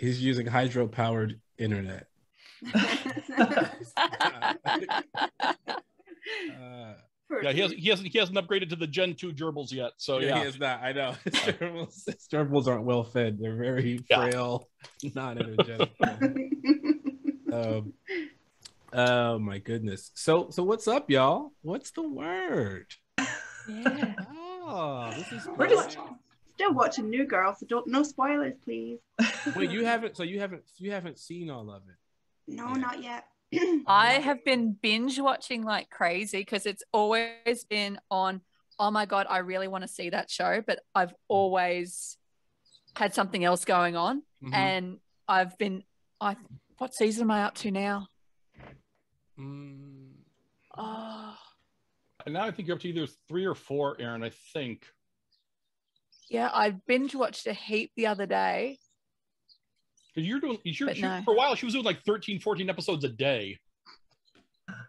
He's using hydro powered internet. Uh, Yeah, he hasn't he hasn't he hasn't upgraded to the Gen 2 gerbils yet. So yeah, yeah. he is not. I know. His gerbils, his gerbils aren't well fed. They're very Yeah. frail, not energetic. um, oh my goodness. So so what's up, y'all? What's the word? Yeah. Oh, this is We're just- great. Still watching New Girl, so don't no spoilers, please. wait. You haven't. So you haven't. You haven't seen all of it. No, Yeah. not yet. I have been binge watching like crazy because it's always been on. Oh my god, I really want to see that show, but I've always had something else going on, Mhm. and I've been. I what season am I up to now? Mm, Oh, And now I think you're up to either three or four, Erin. I think. Yeah, I binge watched a heap the other day. Because you're doing you're, But she- no. for a while she was doing like 13, 14 episodes a day.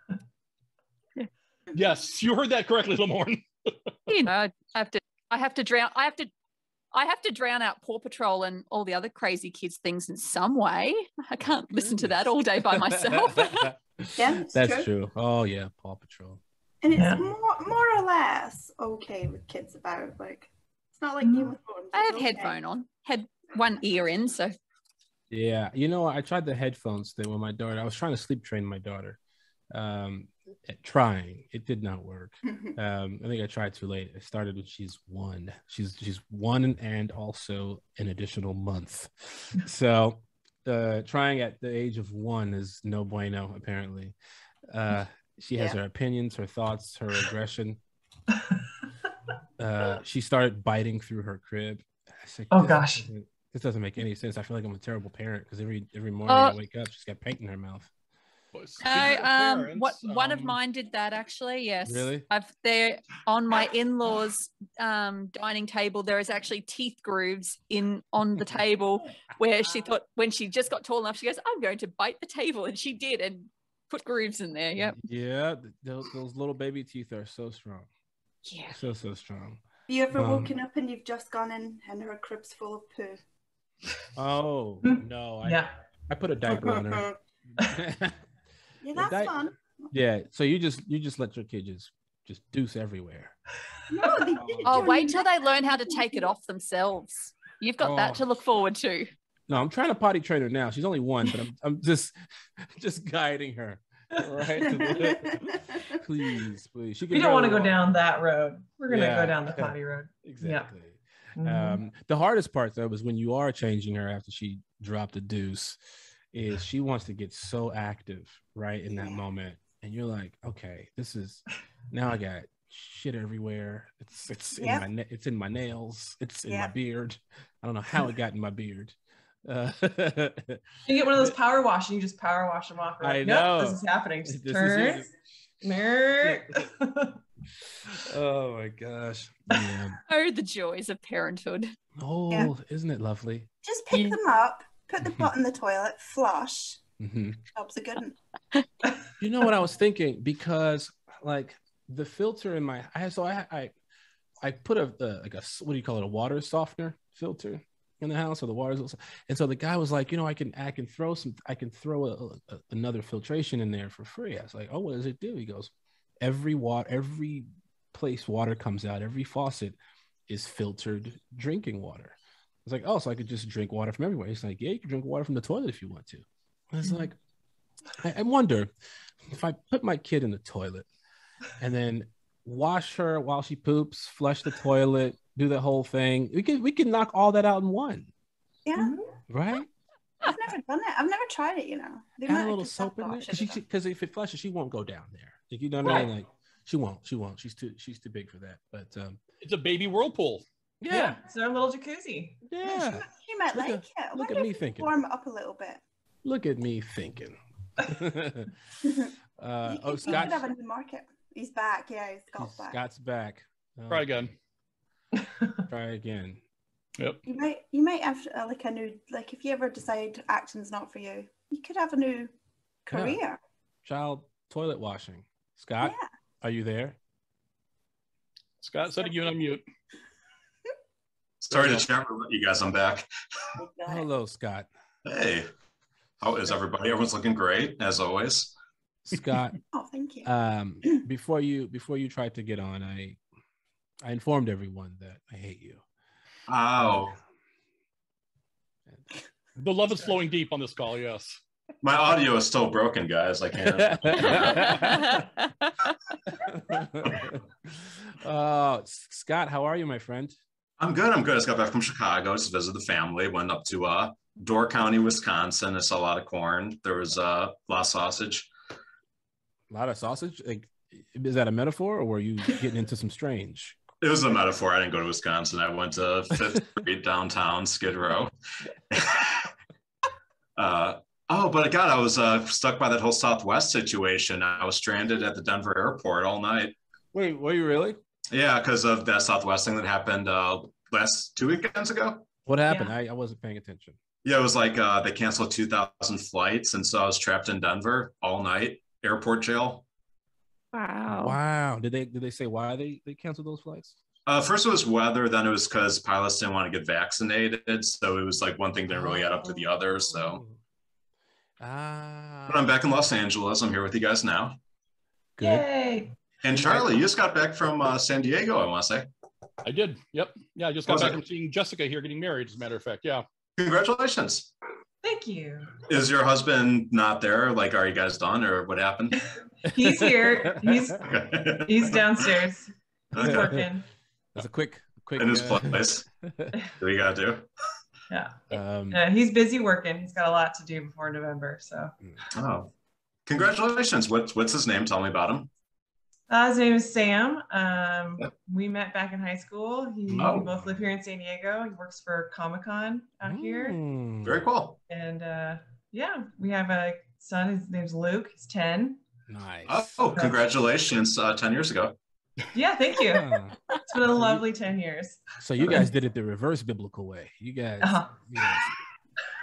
yes, you heard that correctly, Lamorne. You know, I have to. I have to drown. I have to. I have to drown out Paw Patrol and all the other crazy kids things in some way. I can't listen to that all day by myself. Yeah, That's true. true. Oh yeah, Paw Patrol. And it's Yeah. more, more or less okay with kids about. Like, it's not like. Game of Thrones. I have had okay. headphone on, had one ear in, so Yeah, you know, I tried the headphones thing with my daughter. I was trying to sleep train my daughter. Um, trying, it did not work. Um, I think I tried too late. I started when she's one. She's she's one and also an additional month. So, uh, trying at the age of one is no bueno. Apparently, uh, she has Yeah. her opinions, her thoughts, her aggression. Uh, she started biting through her crib. I said, Oh, gosh. doesn't- This doesn't make any sense. I feel like I'm a terrible parent because every every morning Uh, I wake up, she's got paint in her mouth. But no. Um, parents, what one of um, mine did that actually. Yes, Really? I've there on my in-laws' um, dining table. There is actually teeth grooves in on the table where she thought when she just got tall enough, she goes, "I'm going to bite the table," and she did, and put grooves in there. Yep. Yeah, those, those little baby teeth are so strong. Yeah. So so strong. Have you ever Um, woken up and you've just gone in and her crib's full of poo? Oh Mm. no, I, yeah. I put a diaper on her. Yeah, that's di- fun. yeah, so you just you just let your kid just just deuce everywhere. No, they did it Oh, wait the till they learn how to take it off themselves. You've got Oh. that to look forward to. No, I'm trying to potty train her now. She's only one, but I'm I'm just just guiding her. Right? please, please. She We don't want to go down that road. We're gonna Yeah. go down the potty road. Exactly. Mhm. Um, the hardest part though was when you are changing her after she dropped a deuce, is she wants to get so active right in that Yeah. moment, and you're like, okay, this is now I got shit everywhere. It's it's in my it's in my nails. It's in my beard. I don't know how it got in my beard. Uh, You get one of those power wash and you just power wash them off. You're I like, nope, know. this is happening. Just This is turn. it. Oh my gosh. Yeah. Oh, the joys of parenthood. Oh, isn't it lovely? Just pick Yeah. them up, put the butt in the toilet, flush. hmm Job's a good one. You know what I was thinking because like the filter in my I so I I I put a, uh like a s- what do you call it a water softener filter in the house so the water's also, and so the guy was like you know I can I can throw some I can throw a, a, another filtration in there for free. I was like oh what does it do? He goes every water every place water comes out every faucet is filtered drinking water. I was like oh so I could just drink water from everywhere. He's like yeah you can drink water from the toilet if you want to. I was Mhm. like I, I wonder if I put my kid in the toilet and then wash her while she poops, flush the toilet, do the whole thing, we can we can knock all that out in one, Yeah, Mhm. right? I've never done that. I've never tried it, you know. The Add a little soap in that I there because if it flushes, she won't go down there. Like, you know what I mean? Like she won't, she won't. She's too she's too big for that. But um, It's a baby whirlpool. yeah, It's our little jacuzzi. yeah. You might Look like at- it. I look at me if thinking. Warm up a little bit. Look at me thinking. uh, could, oh, you Scott, could have a new market. He's back. Yeah, he's got back. Scott's back. Oh, Try again. Try again. You might you might have uh, like a new like if you ever decide acting's not for you, you could have a new career. Child toilet washing. Scott, Yeah. are you there? Scott, setting you on mute. Sorry to chat with you guys. I'm back. Hello, Scott. Hey, how is everybody? Everyone's looking great as always. Scott, Oh, thank you. um, before you before you tried to get on, I I informed everyone that I hate you. Ow. The love is flowing deep on this call. Yes. My audio is still broken, guys. I can't. uh, Scott, how are you, my friend? I'm good. I'm good. I just got back from Chicago. Just visited the family. Went up to uh, Door County, Wisconsin. I saw a lot of corn. There was uh, a lot of sausage. A lot of sausage. Like, is that a metaphor, or were you getting into some strange? It was a metaphor. I didn't go to Wisconsin. I went to Fifth Street downtown Skid Row. uh, oh, but God, I was uh, stuck by that whole Southwest situation. I was stranded at the Denver airport all night. Wait, were you really? Yeah, because of that Southwest thing that happened uh, last two weekends ago. What happened? I, I wasn't paying attention. Yeah, it was like uh, they canceled 2,000 flights, and so I was trapped in Denver all night, airport jail. Wow. Wow. Did they did they say why they they canceled those flights? Uh, first, it was weather. Then it was because pilots didn't want to get vaccinated. So it was like one thing didn't really add up to the other. So, ah, but I'm back in Los Angeles. I'm here with you guys now. good. Yay. And Charlie, you just got back from uh, San Diego, I want to say. I did. Yep. Yeah. I just got back it? from seeing Jessica here getting married, as a matter of fact. Yeah. Congratulations. Thank you. Is your husband not there? Like, are you guys done or what happened? He's here. He's he's downstairs. He's Okay. working. That's a quick quick in his uh, place. What do you got to do? Yeah. um, Uh, he's busy working. He's got a lot to do before November. So Oh, congratulations. What's, what's his name? Tell me about him. Uh, his name is Sam. Um, Yep. we met back in high school. He, Oh. We both live here in San Diego. He works for Comic Con out here. mm, Very cool. And uh, yeah, we have a son. His name's Luke. He's 10. nice. Oh, congratulations. Uh, 10 years ago. Yeah, thank you. It's been a lovely 10 years. so you guys did it the reverse biblical way. You guys, Uh-huh. you guys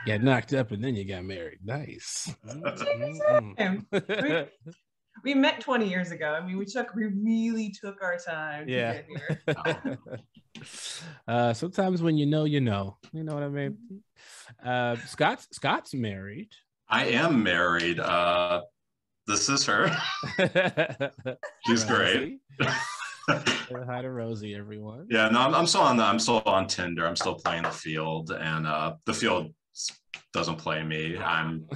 got knocked up and then you got married. Nice. Mm, Same. mm, We met 20 years ago. I mean, we took, we really took our time to Yeah. get here. uh, sometimes when you know, you know. You know what I mean? Uh, Scott's Scott's married. I am married. Uh, this is her. She's great. Hi to Rosie, everyone. yeah, no, I'm, I'm still on the, I'm still on Tinder. I'm still playing the field, and uh, the field doesn't play me. I'm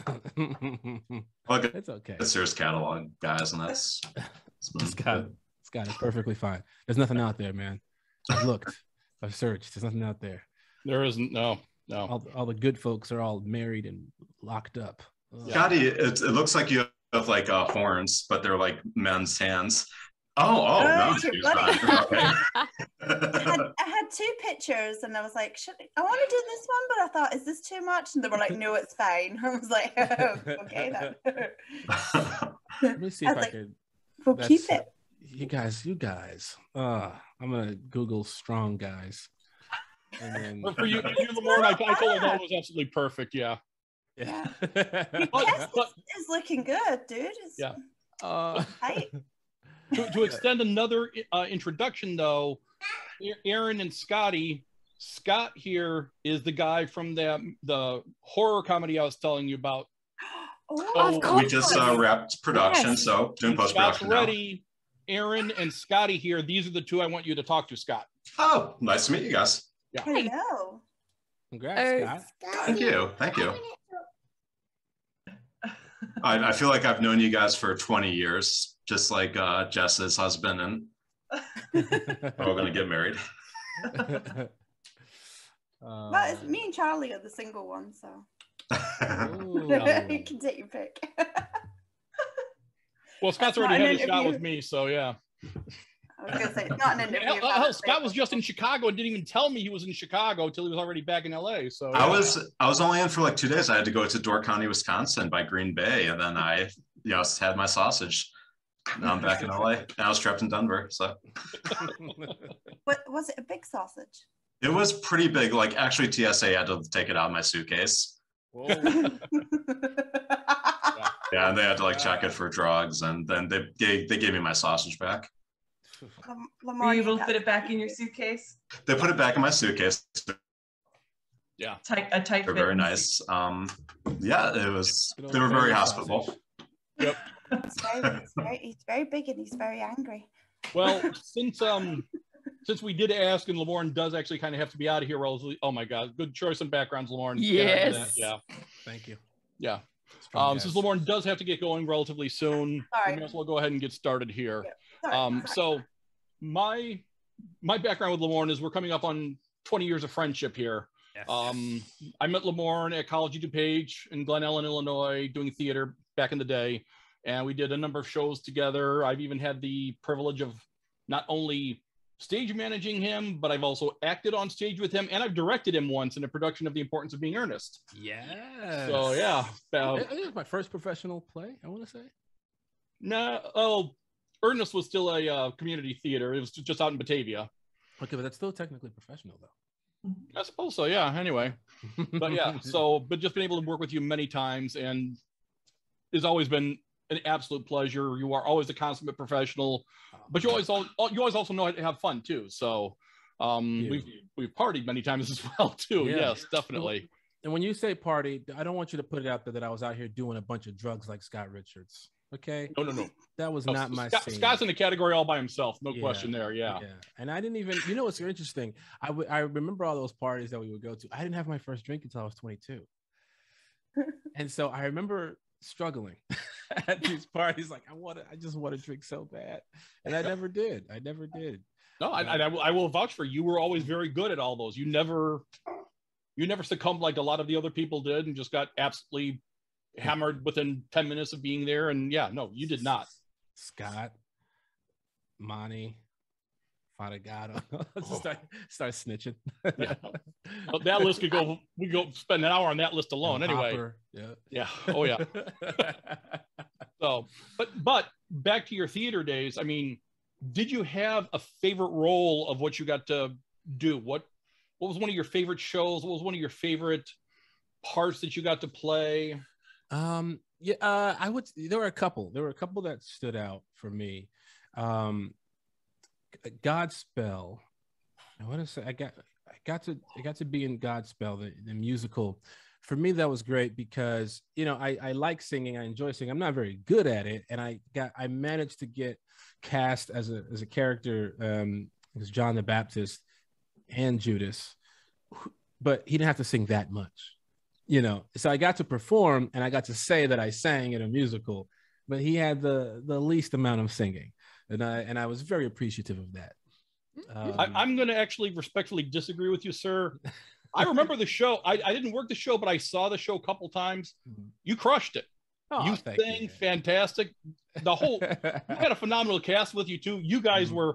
look it's okay. the Sears catalog, guys, and that's it's been Scott, Scott is perfectly fine. There's nothing out there, man. I've looked, I've searched. There's nothing out there. There isn't. No. No. All, all the good folks are all married and locked up. Ugh. Scottie, it, it looks like you have like uh, horns, but they're like men's hands. Oh, oh, Oh, no, she's buddy. Okay. I had, I had two pictures and I was like, should I, I want to do this one, but I thought, is this too much? And they were like, no, it's fine. I was like, oh, okay then. Let me see I if was I like, could. we'll keep it. You guys, you guys. Uh, I'm gonna Google strong guys. And then But for you, you Lamorne, I, I told her that was absolutely perfect. Yeah. yeah. But- Yes, but- it's looking good, dude. It's Yeah. uh, tight. To, to extend another uh, introduction, though, Erin and Scottie. Scott here is the guy from the the horror comedy I was telling you about. Oh, Of we just uh, wrapped production, Yes. so doing post production now. ready. Erin and Scottie here. These are the two I want you to talk to, Scott. Oh, nice to meet you guys. hello. congrats, Oh, Scott. Thank you, thank you. I, I feel like I've known you guys for 20 years, just like uh, Jess's husband, and we're all gonna get married. Uh, Well, it's me and Charlie are the single ones, so you can take your pick. Well, Scott's already had a shot with me, so yeah. I was gonna say it's not an interview. Hell, about hell, it, Scott was just in Chicago and didn't even tell me he was in Chicago until he was already back in LA. So I was I was only in for like two days. I had to go to Door County, Wisconsin, by Green Bay, and then I, you know, had my sausage. Now I'm back in LA. And I was trapped in Denver, so What was it? A big sausage? it was pretty big. Like actually, TSA had to take it out of my suitcase. Whoa. Yeah, and they had to like check it for drugs, and then they gave they gave me my sausage back. Lam- Were Lamar, you able to got- fit it back in your suitcase? They put it back in my suitcase. Yeah. Tight, a tight. They're very nice. Um, yeah, it was. They were very hospitable. sausage. He's very, he's very, he's very big and he's very angry. Well, since um since we did ask and Lamorne does actually kind of have to be out of here relatively. Oh my god, good choice and backgrounds, Lamorne. Yeah, Yes. Yeah. Thank you. Yeah. Um, since guys. Lamorne does have to get going relatively soon, Sorry. we might as well go ahead and get started here. Sorry, Um, so my my background with Lamorne is we're coming up on 20 years of friendship here. Um, I met Lamorne at College of DuPage in Glen Ellyn, Illinois, doing theater back in the day, and we did a number of shows together. I've even had the privilege of not only stage managing him, but I've also acted on stage with him, and I've directed him once in a production of The Importance of Being Earnest. Yeah. So yeah, uh, I think it was my first professional play. I want to say. no, oh, Earnest was still a uh, community theater. It was just out in Batavia. Okay, but that's still technically professional though. I suppose so. Yeah. Anyway. but yeah so but just been able to work with you many times and it's always been an absolute pleasure you are always a consummate professional but you always al- you always also know how to have fun too so um Yeah. we've we've partied many times as well too Yeah. yes definitely And when you say party, I don't want you to put it out there that I was out here doing a bunch of drugs like Scott Richards. Okay, no no no that was No, not my Scott, scene. scott's in the category all by himself no Yeah. question there yeah yeah. And I didn't even, you know, what's interesting? I I remember all those parties that we would go to. I didn't have my first drink until I was 22. and so I remember struggling at these parties. Like, I want to, I just want to drink so bad. And I never did. I never did. no I, I, I will- I will vouch for you You were always very good at all those you never you never succumbed like a lot of the other people did and just got absolutely hammered within 10 minutes of being there and yeah no you did not Scott, Monty, Fatagato. just oh. start, start snitching. Yeah. Well, that list could go. We go spend an hour on that list alone. Anyway, Hopper, Yeah. yeah. Oh yeah. So, but but back to your theater days. I mean, did you have a favorite role of what you got to do? What what was one of your favorite shows? What was one of your favorite parts that you got to play? Um, yeah, uh, I would. There were a couple. There were a couple that stood out for me. Um, Godspell. I want to say I got I got to I got to be in Godspell, the, the musical. For me, that was great because you know I I like singing. I enjoy singing. I'm not very good at it, and I got I managed to get cast as a as a character. Um, as John the Baptist and Judas, but he didn't have to sing that much you know so i got to perform and i got to say that i sang in a musical but he had the the least amount of singing and i and i was very appreciative of that um, I, I'm going to actually respectfully disagree with you, sir. I remember the show. I, I didn't work the show, but I saw the show a couple times. Mhm. You crushed it. oh, you thank sang fantastic. The whole you had a phenomenal cast with you too. You guys Mhm. were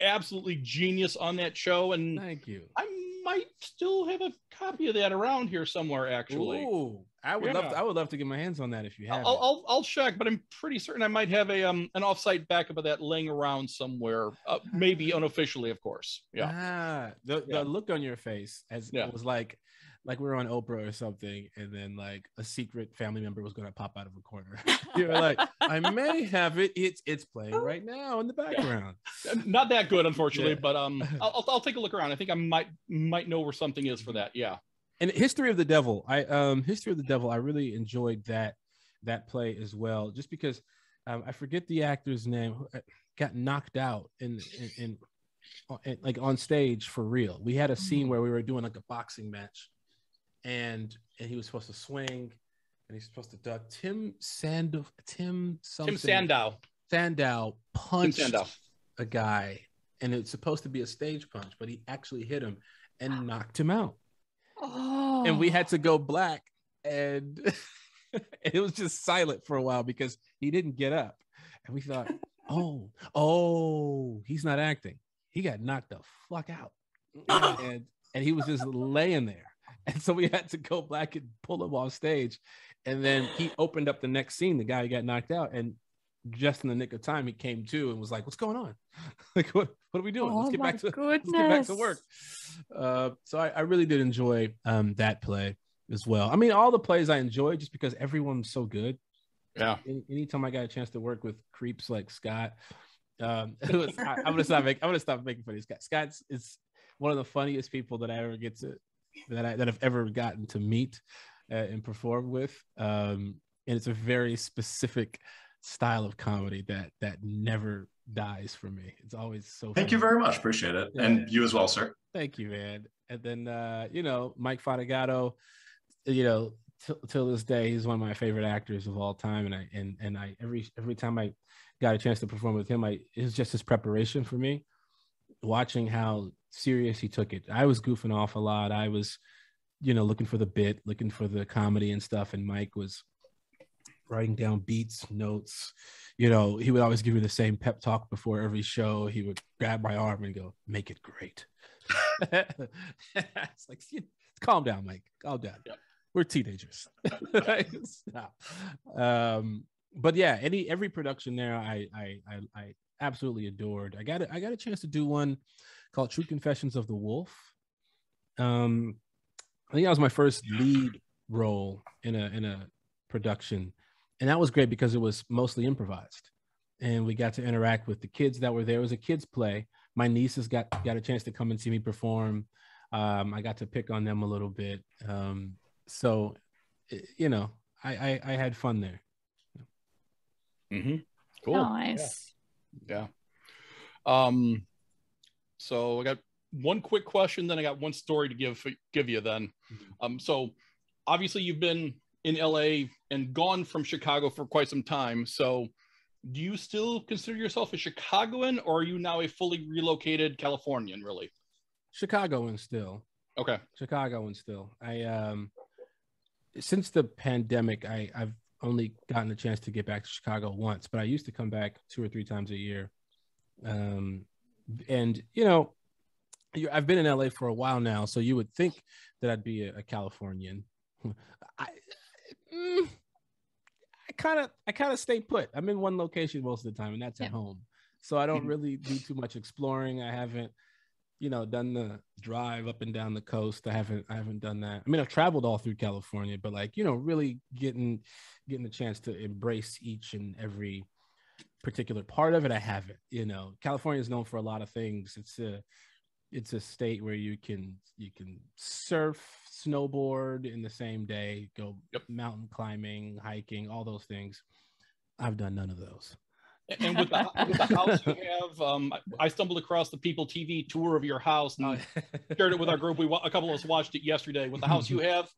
absolutely genius on that show, and thank you I might still have a copy of that around here somewhere. Actually, Ooh, i would love to, I would love to get my hands on that if you have I'll, it. I'll I'll check, but I'm pretty certain I might have a um an offsite backup of that laying around somewhere, uh, maybe unofficially, of course. Yeah, Ah, the, Yeah. the look on your face as Yeah. it was like like we were on Oprah or something, and then like a secret family member was gonna pop out of a corner. you were like, I may have it. It's it's playing right now in the background. not that good, unfortunately, Yeah. but um, I'll, I'll take a look around. I think I might might know where something is for that. Yeah. and history of the devil i um history of the devil i really enjoyed that that play as well just because um, i forget the actor's name uh, got knocked out in, in in in- like on stage for real we had a scene where we were doing like a boxing match and and he was supposed to swing and he's supposed to duck tim sand tim something Tim Sandow. sandow Tim punched Sandow. a guy and it's supposed to be a stage punch but he actually hit him and knocked him out Oh. and we had to go black and it was just silent for a while because he didn't get up and we thought oh oh he's not acting he got knocked the fuck out and and he was just laying there and so we had to go back and pull him off stage and then he opened up the next scene the guy who got knocked out and just in the nick of time he came to and was like what's going on like what, what are we doing Oh let's get back to goodness. let's get back to work. Uh, so I, I really did enjoy um, that play as well. I mean, all the plays I enjoy just because everyone's so good. Yeah. Any, anytime I got a chance to work with creeps like Scott, um, it was, I, I'm gonna stop making. I'm gonna stop making fun of Scott. Scott's is one of the funniest people that I ever get to that I that I've ever gotten to meet uh, and perform with. Um, and it's a very specific style of comedy that that never dies for me. It's always so. Thank you very much. Appreciate it, Yeah. and you as well, sir. Thank you, man. And then uh, you know, Mike Fatigato, you know, till till this day, he's one of my favorite actors of all time. And I and and I every every time I got a chance to perform with him, I it was just his preparation for me. Watching how serious he took it. I was goofing off a lot. I was, you know, looking for the bit, looking for the comedy and stuff. And Mike was writing down beats, notes. You know, he would always give me the same pep talk before every show. He would grab my arm and go, "Make it great." it's like, calm down, Mike. Calm down. We're teenagers. Stop. Um, but yeah, any every production there, I I I, I absolutely adored. I got a, I got a chance to do one called True Confessions of the Wolf. Um, I think that was my first lead role in a in a production, and that was great because it was mostly improvised, and we got to interact with the kids that were there. It was a kids play. My nieces got got a chance to come and see me perform. Um, I got to pick on them a little bit. Um, so, you know, I, I I had fun there. Mm-hmm. Cool. Nice. Yeah. Um, so I got one quick question, then I got one story to give for give you. Then, um, so obviously you've been in LA and gone from Chicago for quite some time. So, do you still consider yourself a Chicagoan, or are you now a fully relocated Californian? Really? Chicagoan still. Okay. Chicagoan still. I um since the pandemic, I I've only gotten a chance to get back to Chicago once, but I used to come back two or three times a year. Um, and you know, you- I've been in LA for a while now, so you would think that I'd be a, a Californian. I, mm, I kind of, I kind of stay put. I'm in one location most of the time, and that's Yeah. at home. So I don't Mhm. really do too much exploring. I haven't, you know, done the drive up and down the coast. I haven't, I haven't done that. I mean, I've traveled all through California, but like, you know, really getting, getting a chance to embrace each and every particular part of it. I haven't. You know, California is known for a lot of things. It's a, it's a state where you can you can surf, snowboard in the same day, go Yep. mountain climbing, hiking, all those things. I've done none of those. And with the, with the house you have, um, I- I stumbled across the People TV tour of your house and shared it with our group. We a couple of us watched it yesterday. With the house you have,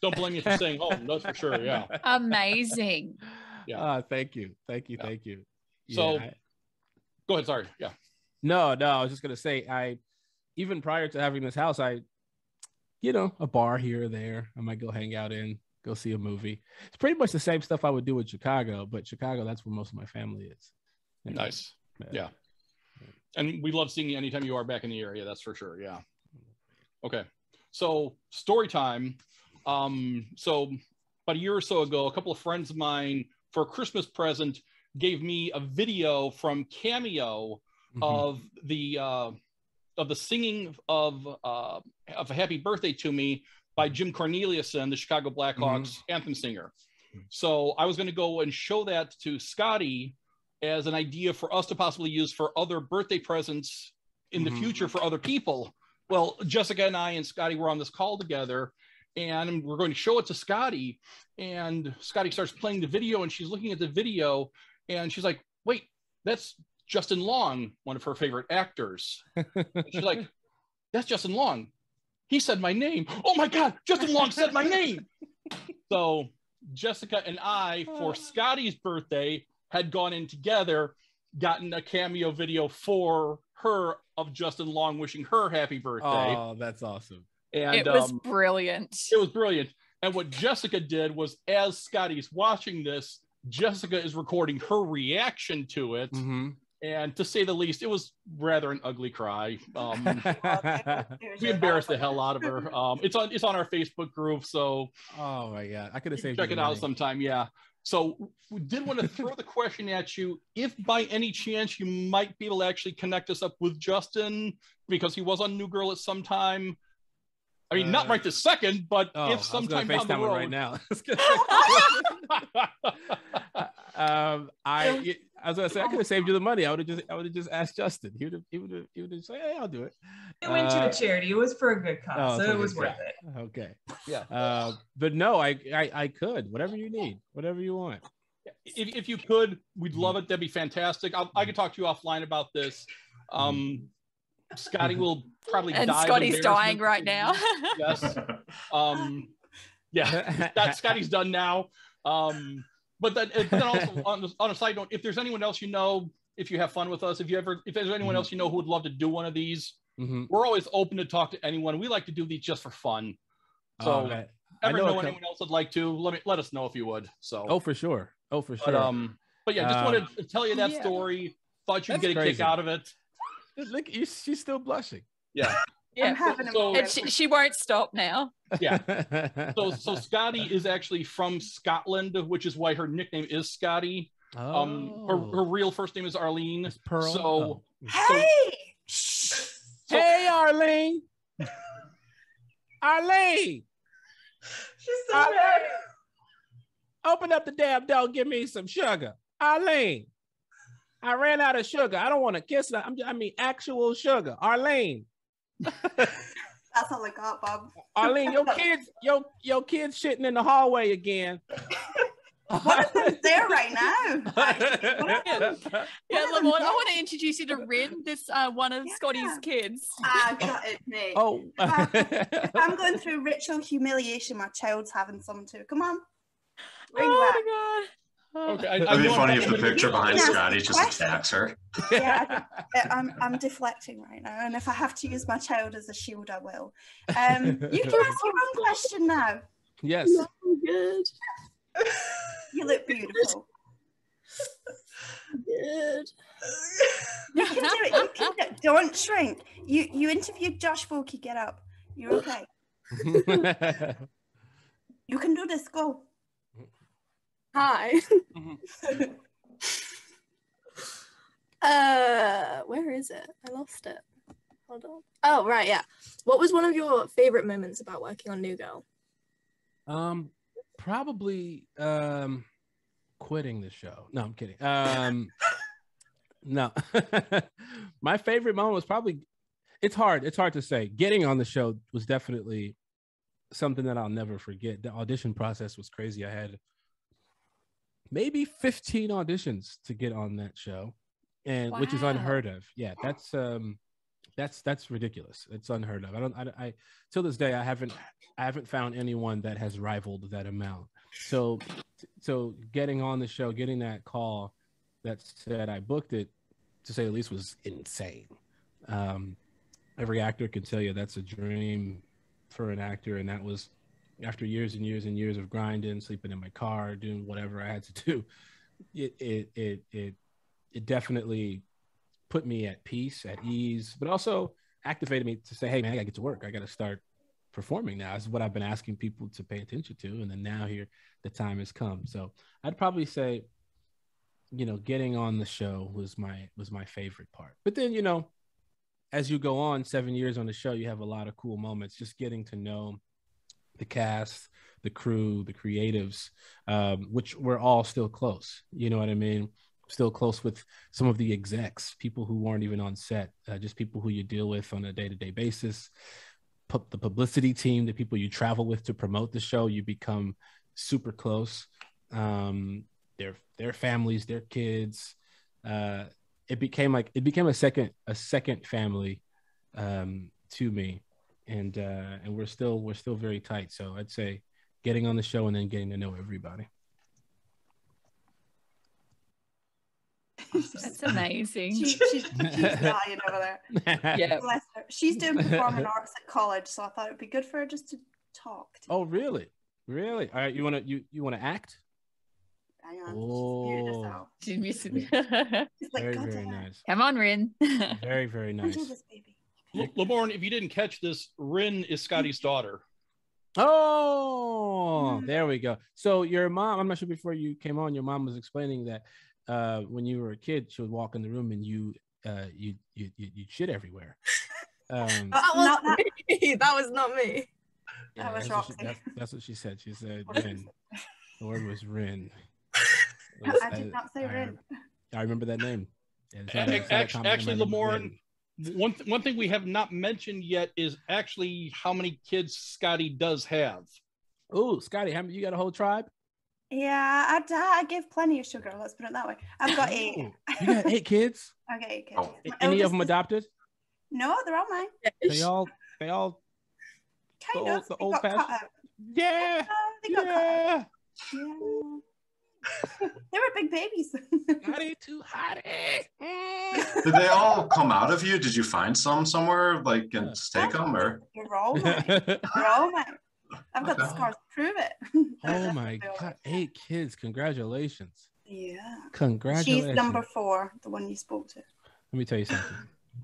don't blame you for staying home. That's for sure. Yeah. Amazing. Yeah. Ah, thank you, thank you, Yeah. thank you. So- I- Go ahead. Sorry. Yeah. no, no, I was just gonna say, I even prior to having this house, I, you know, a bar here or there, I might go hang out in, go see a movie. It's pretty much the same stuff I would do in Chicago, but Chicago, that's where most of my family is. you know. Nice. Yeah. And we love seeing you anytime you are back in the area. That's for sure. Yeah. Okay. So story time. Um, so about a year or so ago, a couple of friends of mine for a Christmas present gave me a video from Cameo Mhm. of the uh, of the singing of uh, of a Happy Birthday to Me by Jim Cornelison, the Chicago Blackhawks anthem singer. So I was going to go and show that to Scottie as an idea for us to possibly use for other birthday presents in the Mhm. future for other people. Well, Jessica and I and Scottie were on this call together, and we're going to show it to Scottie. And Scottie starts playing the video, and she's looking at the video, and she's like, "Wait, that's Justin Long, one of her favorite actors." And she's like, "That's Justin Long. He said my name. Oh my God, Justin Long said my name." So Jessica and I, for Scottie's birthday, had gone in together, gotten a cameo video for her of Justin Long wishing her happy birthday. Oh, that's awesome. and it was um, brilliant. it was brilliant. And what Jessica did was, as Scottie's watching this, Jessica is recording her reaction to it. Mhm. And to say the least, it was rather an ugly cry. Um, we embarrassed the hell out of her. Um, it's on it's on our Facebook group, so oh my god, I could have you saved. check you it the out sometime. Yeah. So we did want to throw the question at you: if by any chance you might be able to actually connect us up with Justin because he was on New Girl at some time. I mean, not Uh, right this second, but Oh, if I was gonna sometime down the road. right now. um, I I was gonna say I could have saved you the money. I would have just I would have just asked Justin. He would have he would have he would have said, "Hey, I'll do it." It went to Uh, a charity. It was for a good oh, cause, it's so it was worth it. Okay. Yeah. Uh, but no, I, I I could whatever you need, whatever you want. If, if you could, we'd love it. That'd be fantastic. I'll, I could talk to you offline about this. Um, Scottie will probably and die of Scottie's dying right now. Yes. Um, yeah. that Scottie's done now. Um, but then, then also on, the, on a side note, if there's anyone else you know, if you have fun with us, if you ever, if there's anyone Mhm. else you know who would love to do one of these, Mhm. we're always open to talk to anyone. We like to do these just for fun. So Oh, man. I ever know know, a couple- anyone else would like to, let me let us know if you would. So Oh, for sure. Oh, for but sure. um, but yeah, just Uh, wanted to tell you that yeah. story. Thought you'd That's get a crazy. kick out of it. Look, you, she's still blushing. Yeah, yeah. I'm having so- moment. And she, she won't stop now. yeah. So so Scottie is actually from Scotland, which is why her nickname is Scottie. Um, her, her real first name is Arlene. It's Pearl. So, Oh. Hey! So hey, Arlene. Arlene, She's so Arlene. open up the damn door. Give me some sugar. Arlene, I ran out of sugar. I don't want to kiss her. I'm, I mean, actual sugar. Arlene, That's all I got, Bob. Arlene, your kids, your your kids shitting in the hallway again. One of there right now. actually. One of them- Yeah, One Lamont, I does. want to introduce you to Rin, this uh, one of Yeah. Scottie's kids. Ah, got it, mate. oh, If I'm going through ritual humiliation, my child's having some too. Come on. Where you oh my god. Okay, I, It'd be funny if the picture behind Yeah. Scottie just attacks her. Yeah, I- I'm I'm deflecting right now, and if I have to use my child as a shield, I will. Um, you can ask your own question now. yes. Good. You look beautiful. Good. You can do it. You can do it. Don't shrink. You you interviewed Josh Wilkie. Get up. You're okay. You can do this. Go. Hi. Mhm. Uh, where is it? I lost it. Hold on. Oh, right, yeah. What was one of your favorite moments about working on New Girl? Um, probably um, quitting the show. No, I'm kidding. Um, no, my favorite moment was probably. It's hard. It's hard to say. Getting on the show was definitely something that I'll never forget. The audition process was crazy. I had maybe 15 auditions to get on that show, and which is unheard of. Yeah, that's um, that's that's ridiculous. It's unheard of. I don't. I, I till this day I haven't I haven't found anyone that has rivaled that amount. So, so getting on the show, getting that call that said I booked it, to say the least, was insane. Um, every actor can tell you that's a dream for an actor, and that was after years and years and years of grinding, sleeping in my car, doing whatever I had to do. It it it it it definitely put me at peace, at ease, but also activated me to say, "Hey, man, I gotta get to work. I gotta start performing now." Is what I've been asking people to pay attention to, and then now here the time has come. So I'd probably say, you know, getting on the show was my was my favorite part. But then, you know, as you go on, seven years on the show, you have a lot of cool moments. Just getting to know the cast, the crew, the creatives, um, which we're all still close. You know what I mean? Still close with some of the execs, people who weren't even on set, uh, just people who you deal with on a day to day basis. The publicity team, the people you travel with to promote the show, you become super close. Um, their their families, their kids. Uh, it became like it became a second a second family um, to me, and uh, and we're still we're still very tight. So I'd say getting on the show and then getting to know everybody. That's amazing. She, she's, she's dying over there. yeah. Bless her. She's doing performing arts at college, so I thought it'd be good for her just to talk. To Oh, really? Really? All right. You wanna you you wanna act? Hang on, she's Oh. herself. She's missing. She's like, Very very nice. Come on, Rin. Very very nice. Undo this baby. L- Lamorne, if you didn't catch this, Rin is Scottie's daughter. Oh, there we go. So your mom, I'm not sure before you came on, your mom was explaining that uh, when you were a kid, she would walk in the room and you uh, you you you you'd shit everywhere. Um, That was Not me. that was not me. That was that's, what she, that's, that's what she said. She said What Rin. The word was Rin. I did not say I- Rin. I remember that name. Yeah, it's not- Ac- it's not a act- comment actually, in Lamorne, name. One th- one thing we have not mentioned yet is actually how many kids Scottie does have. Oh, Scottie, how many, you got a whole tribe? Yeah, I, I give plenty of sugar. Let's put it that way. I've got eight. You got eight kids. I got eight kids. Oh. Any of them adopted? No, they're all mine. They all, they all, Kind old- of. the They old got cut fashioned- out. yeah, they got cut out. yeah. Yeah. They were big babies. Hottie too hottie. Mm. Did they all come out of you? Did you find some somewhere, like, and Yeah. just take them, or? They're all mine. They're all mine. I've got the scars to prove it. oh my god, eight kids! Congratulations, Yeah. congratulations. She's number four, the one you spoke to. Let me tell you something.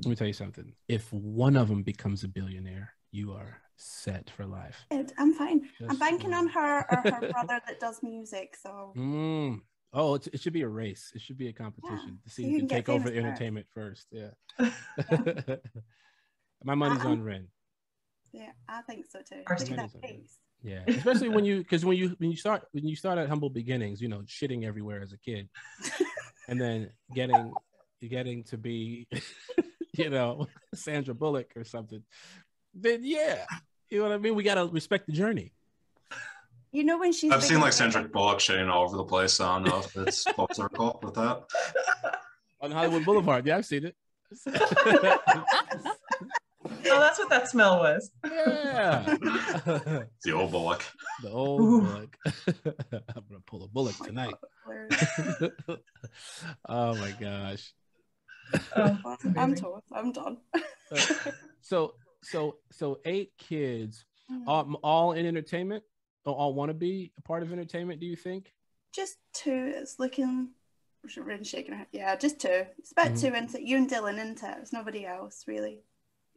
Let me tell you something. If one of them becomes a billionaire, you are set for life. Ed, I'm fine. I'm Just banking on her or her brother that does music. So Mm. Oh, it's, it should be a race. It should be a competition to see so who can can take over famous first. entertainment first. Yeah. My money's Uh-uh. on Ren. yeah, I think so too. Ours Look that face. Yeah, especially when you because when you when you start when you start at humble beginnings, you know, shitting everywhere as a kid, and then getting getting to be, you know, Sandra Bullock or something. Then yeah, you know what I mean. We gotta respect the journey. You know when she's I've seen like and Sandra big? Bullock shitting all over the place. I don't know if it's full circle with that. on Hollywood Boulevard. Yeah, I've seen it. Oh, that's what that smell was. yeah. The old Bullock. the old Ooh. bullock. I'm gonna pull a bullock tonight. oh my gosh. Oh, I'm amazing. told. I'm done. So so so eight kids, Mm. all, all in entertainment, all want to be a part of entertainment? Do you think? Just two. It's looking. Really shaking her head. Yeah, just two. It's about Mhm. two into you and Dylan into it. It's nobody else really.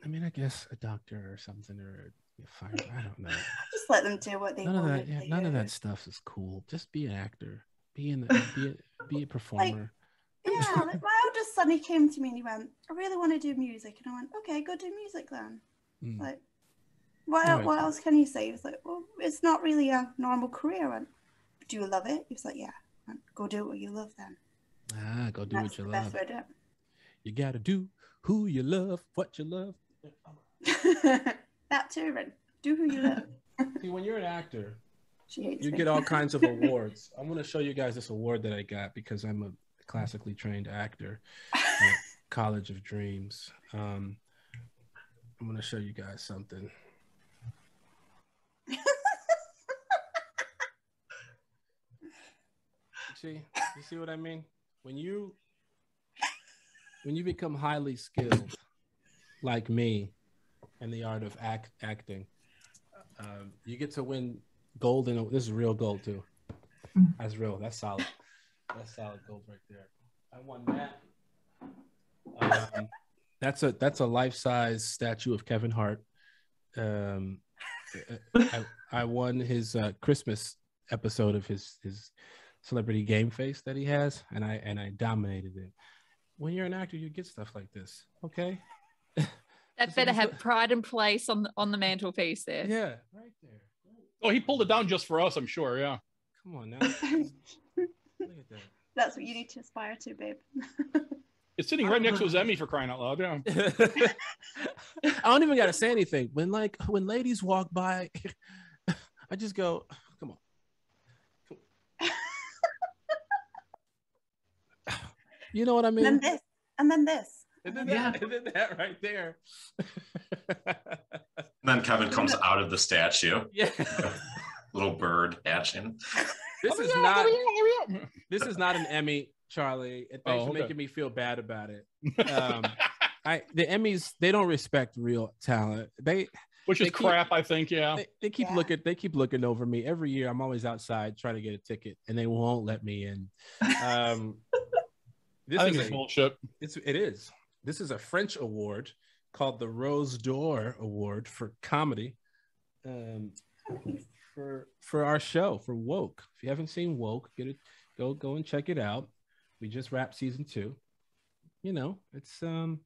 I mean, I guess a doctor or something, or a fire. I don't know. Just let them do what they None of want. that. Yeah, none of that stuff is cool. Just be an actor. Be in. The, be a, be a performer. Yeah, like my eldest son, he came to me and he went, "I really want to do music," and I went, "Okay, go do music then." Mm. Like, what, That what else can you say? He was like, "Well, it's not really a normal career." I went, "Do you love it?" He was like, "Yeah." I went, go do what you love then. Ah, go do That's what you the love. best way to You gotta do who you love, what you love. do it. that too, Ren. Do who you love. See, when you're an actor, you me. get all kinds of awards. I'm gonna show you guys this award that I got because I'm a classically trained actor at College of Dreams. Um, I'm gonna show you guys something. see, you see what I mean? When you when you become highly skilled, like me, in the art of act acting, um, you get to win gold. And this is real gold too. That's real. That's solid. That's solid gold right there. I won that. Um, that's a that's a life size statue of Kevin Hart. Um, I, I won his uh, Christmas episode of his his celebrity game face that he has, and I and I dominated it. When you're an actor, you get stuff like this. Okay. That better like- have pride and place on the, on the mantelpiece there. Yeah, right there. Oh, he pulled it down just for us, I'm sure. Yeah. Come on now. Look at that. That's what you need to aspire to, babe. It's sitting right next to his Emmy for crying out loud. Yeah. I don't even gotta say anything. When like when ladies walk by, I just go, "Come on." You know what I mean? and then mean? this, and then this. And then Yeah. that, and then that right there. and then Kevin comes out of the statue, yeah. little bird hatching. This Hurry is up, not hurry up, hurry up. this is not an Emmy, Charlie. And Thanks Oh, for making me feel bad about it. Um, I the Emmys they don't respect real talent. They Which is They keep- crap, I think. Yeah. they, they keep Yeah. looking they keep looking over me every year i'm always outside trying to get a ticket and they won't let me in um this I think is it's a, bullshit. it's, it is this is a french award called the rose d'or award for comedy um for for our show for woke if you haven't seen woke get it go go and check it out we just wrapped season two you know it's um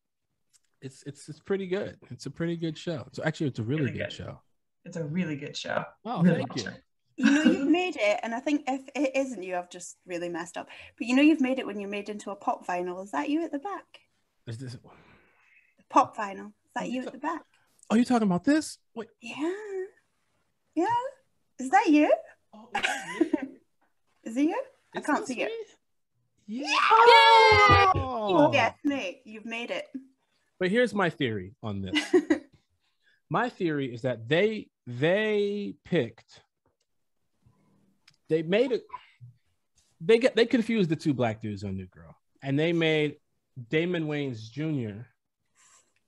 it's it's it's pretty good it's a pretty good show so actually it's a really Really good good. show It's a really good show. Oh, Really thank good you. show. You know you've made it, and I think if it isn't you, I've just really messed up. But you know you've made it when you made into a pop vinyl. Is that you at the back? Is this? The pop vinyl. Is that you at the back? Are you talking about this? Wait. Yeah. Yeah. Is that you? Oh, is that me? Is it you? I can't this see it. Me? Yeah. Oh, yes, Nate, you've made it. But here's my theory on this. my theory is that they they picked they made it they get they confused the two black dudes on New Girl and they made Damon Wayans Jr.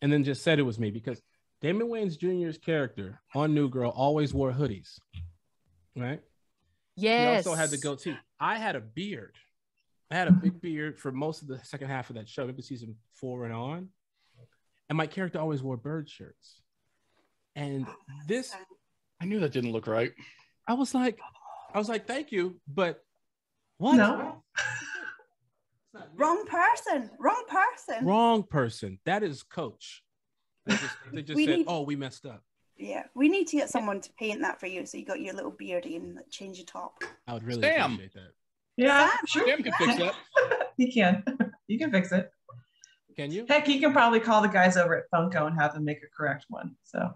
and then just said it was me because Damon Wayans Jr.'s character on New Girl always wore hoodies, right? Yes. He also had the goatee. I had a beard. I had a big beard for most of the second half of that show, maybe season four and on. And my character always wore bird shirts. And this, I knew that didn't look right. I was like, I was like, thank you, but what? No. It's not me. Wrong person. Wrong person. Wrong person. That is coach. They just, they just said, need- oh, we messed up. Yeah, we need to get someone to paint that for you. So you got your little beardy and like, change your top. I would really Sam. appreciate that. Yeah, Sam, sure. Sam can fix that. He can. You can fix it. Can you? Heck, you can probably call the guys over at Funko and have them make a correct one. So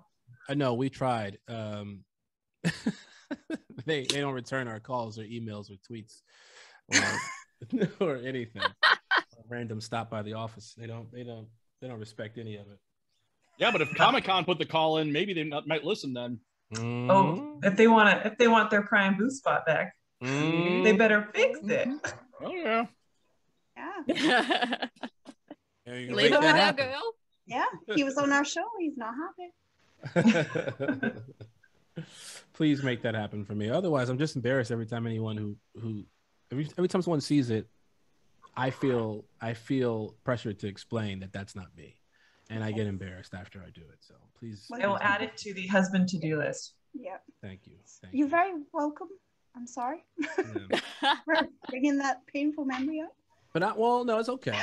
I know we tried. Um, they they don't return our calls or emails or tweets or, or anything. Random stop by the office. They don't. They don't. They don't respect any of it. Yeah, but if Comic Con put the call in, maybe they not, might listen then. oh, Mm, if they want to, if they want their prime booth spot back, mm. they better fix it. Oh yeah. Yeah, There you. Leave him that out, girl. yeah. He was on our show. He's not happy. Please make that happen for me. Otherwise, I'm just embarrassed every time anyone who who every every time someone sees it, I feel I feel pressure to explain that that's not me, and I get embarrassed after I do it. So please, I will add it to the husband to-do list. Yeah, Thank you. Thank you're you. very welcome. I'm sorry Yeah. for bringing that painful memory up. But not well. No, it's okay.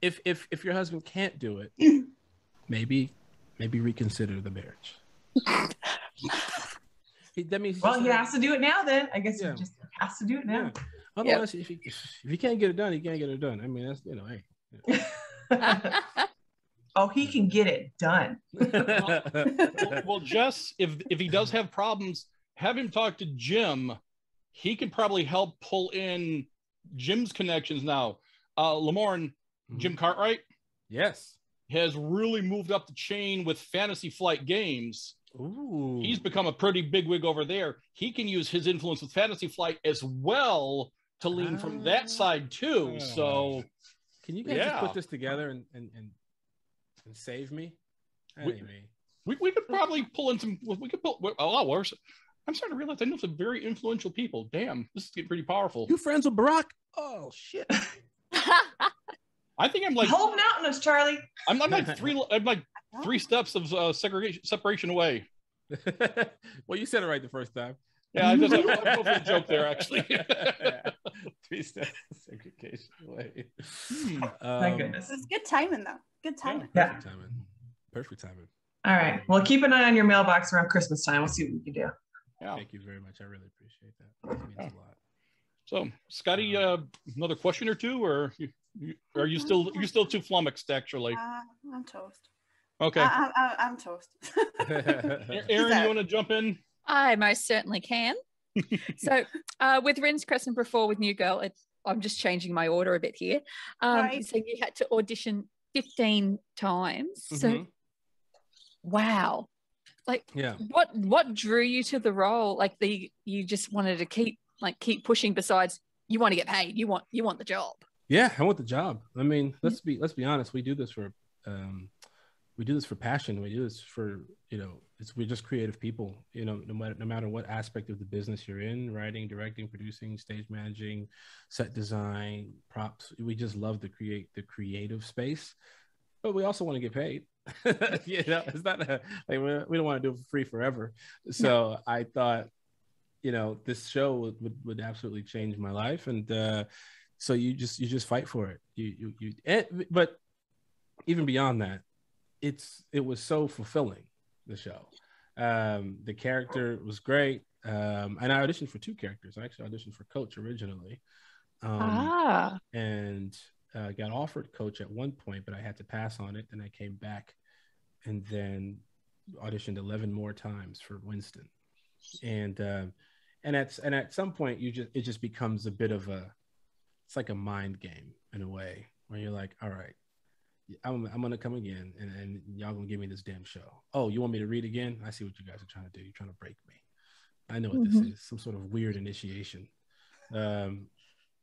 If if if your husband can't do it, maybe maybe reconsider the marriage. he, that means Well, he has to do it now. Then I guess Yeah. he just has to do it now. Otherwise, if, he, if he can't get it done, he can't get it done. I mean, that's you know, hey. oh, he can get it done. Well, Jess, if if he does have problems, have him talk to Jim. He can probably help pull in Jim's connections now. Uh, Lamorne, Jim Cartwright yes. has really moved up the chain with Fantasy Flight Games. Ooh. He's become a pretty big wig over there. He can use his influence with Fantasy Flight as well to lean from that side too. So Can you guys just Yeah. put this together and and and, and save me? That We- me. we, we could probably pull in some. We could pull a lot worse. I'm starting to realize I know some very influential people. Damn, this is getting pretty powerful. You friends with Barack? Oh shit. I think I'm like Holding out on Charlie. I'm, I'm like three I'm like three steps of uh, segregation separation away. well, you said it right the first time. Yeah, I just I went for the joke there actually. Yeah. Three steps of segregation away. My Um, goodness. It's good timing though. Good timing. Yeah. Perfect timing. Perfect timing. All right. Well, keep an eye on your mailbox around Christmas time. We'll see what we can do. Yeah. Thank you very much. I really appreciate that. That means a lot. So, Scottie, uh, another question or two, or you, you, are you still you still too flummoxed actually? Uh, I'm toast. Okay, I, I, I, I'm toast. Erin, you want to jump in? I most certainly can. so, uh, with Ren's Crescent before with New Girl, it's, I'm just changing my order a bit here. Um, Right. So, you had to audition 15 times. So, Mhm. wow. Like, yeah. what what drew you to the role? Like, the you just wanted to keep like keep pushing. Besides, you want to get paid. You want you want the job. Yeah, I want the job. I mean, let's be let's be honest. We do this for um, we do this for passion. We do this for you know, it's we're just creative people. You know, no matter no matter what aspect of the business you're in, writing, directing, producing, stage managing, set design, props. We just love to create the creative space, but we also want to get paid. you know, it's not a, like we we don't want to do it for free forever. So I thought, you know, this show would would, would absolutely change my life, and. uh so you just you just fight for it you you you and, but even beyond that it's it was so fulfilling the show um the character was great Um, and I auditioned for two characters. I actually auditioned for Coach originally, um, ah, and uh, got offered Coach at one point, but I had to pass on it. Then I came back, and then auditioned eleven more times for Winston, and uh, and at and at some point you just it just becomes a bit of a it's like a mind game in a way where you're like, all right, I'm, I'm gonna come again, and, and y'all gonna give me this damn show. Oh, you want me to read again? I see what you guys are trying to do. You're trying to break me. I know what Mhm. this is. Some sort of weird initiation. Um,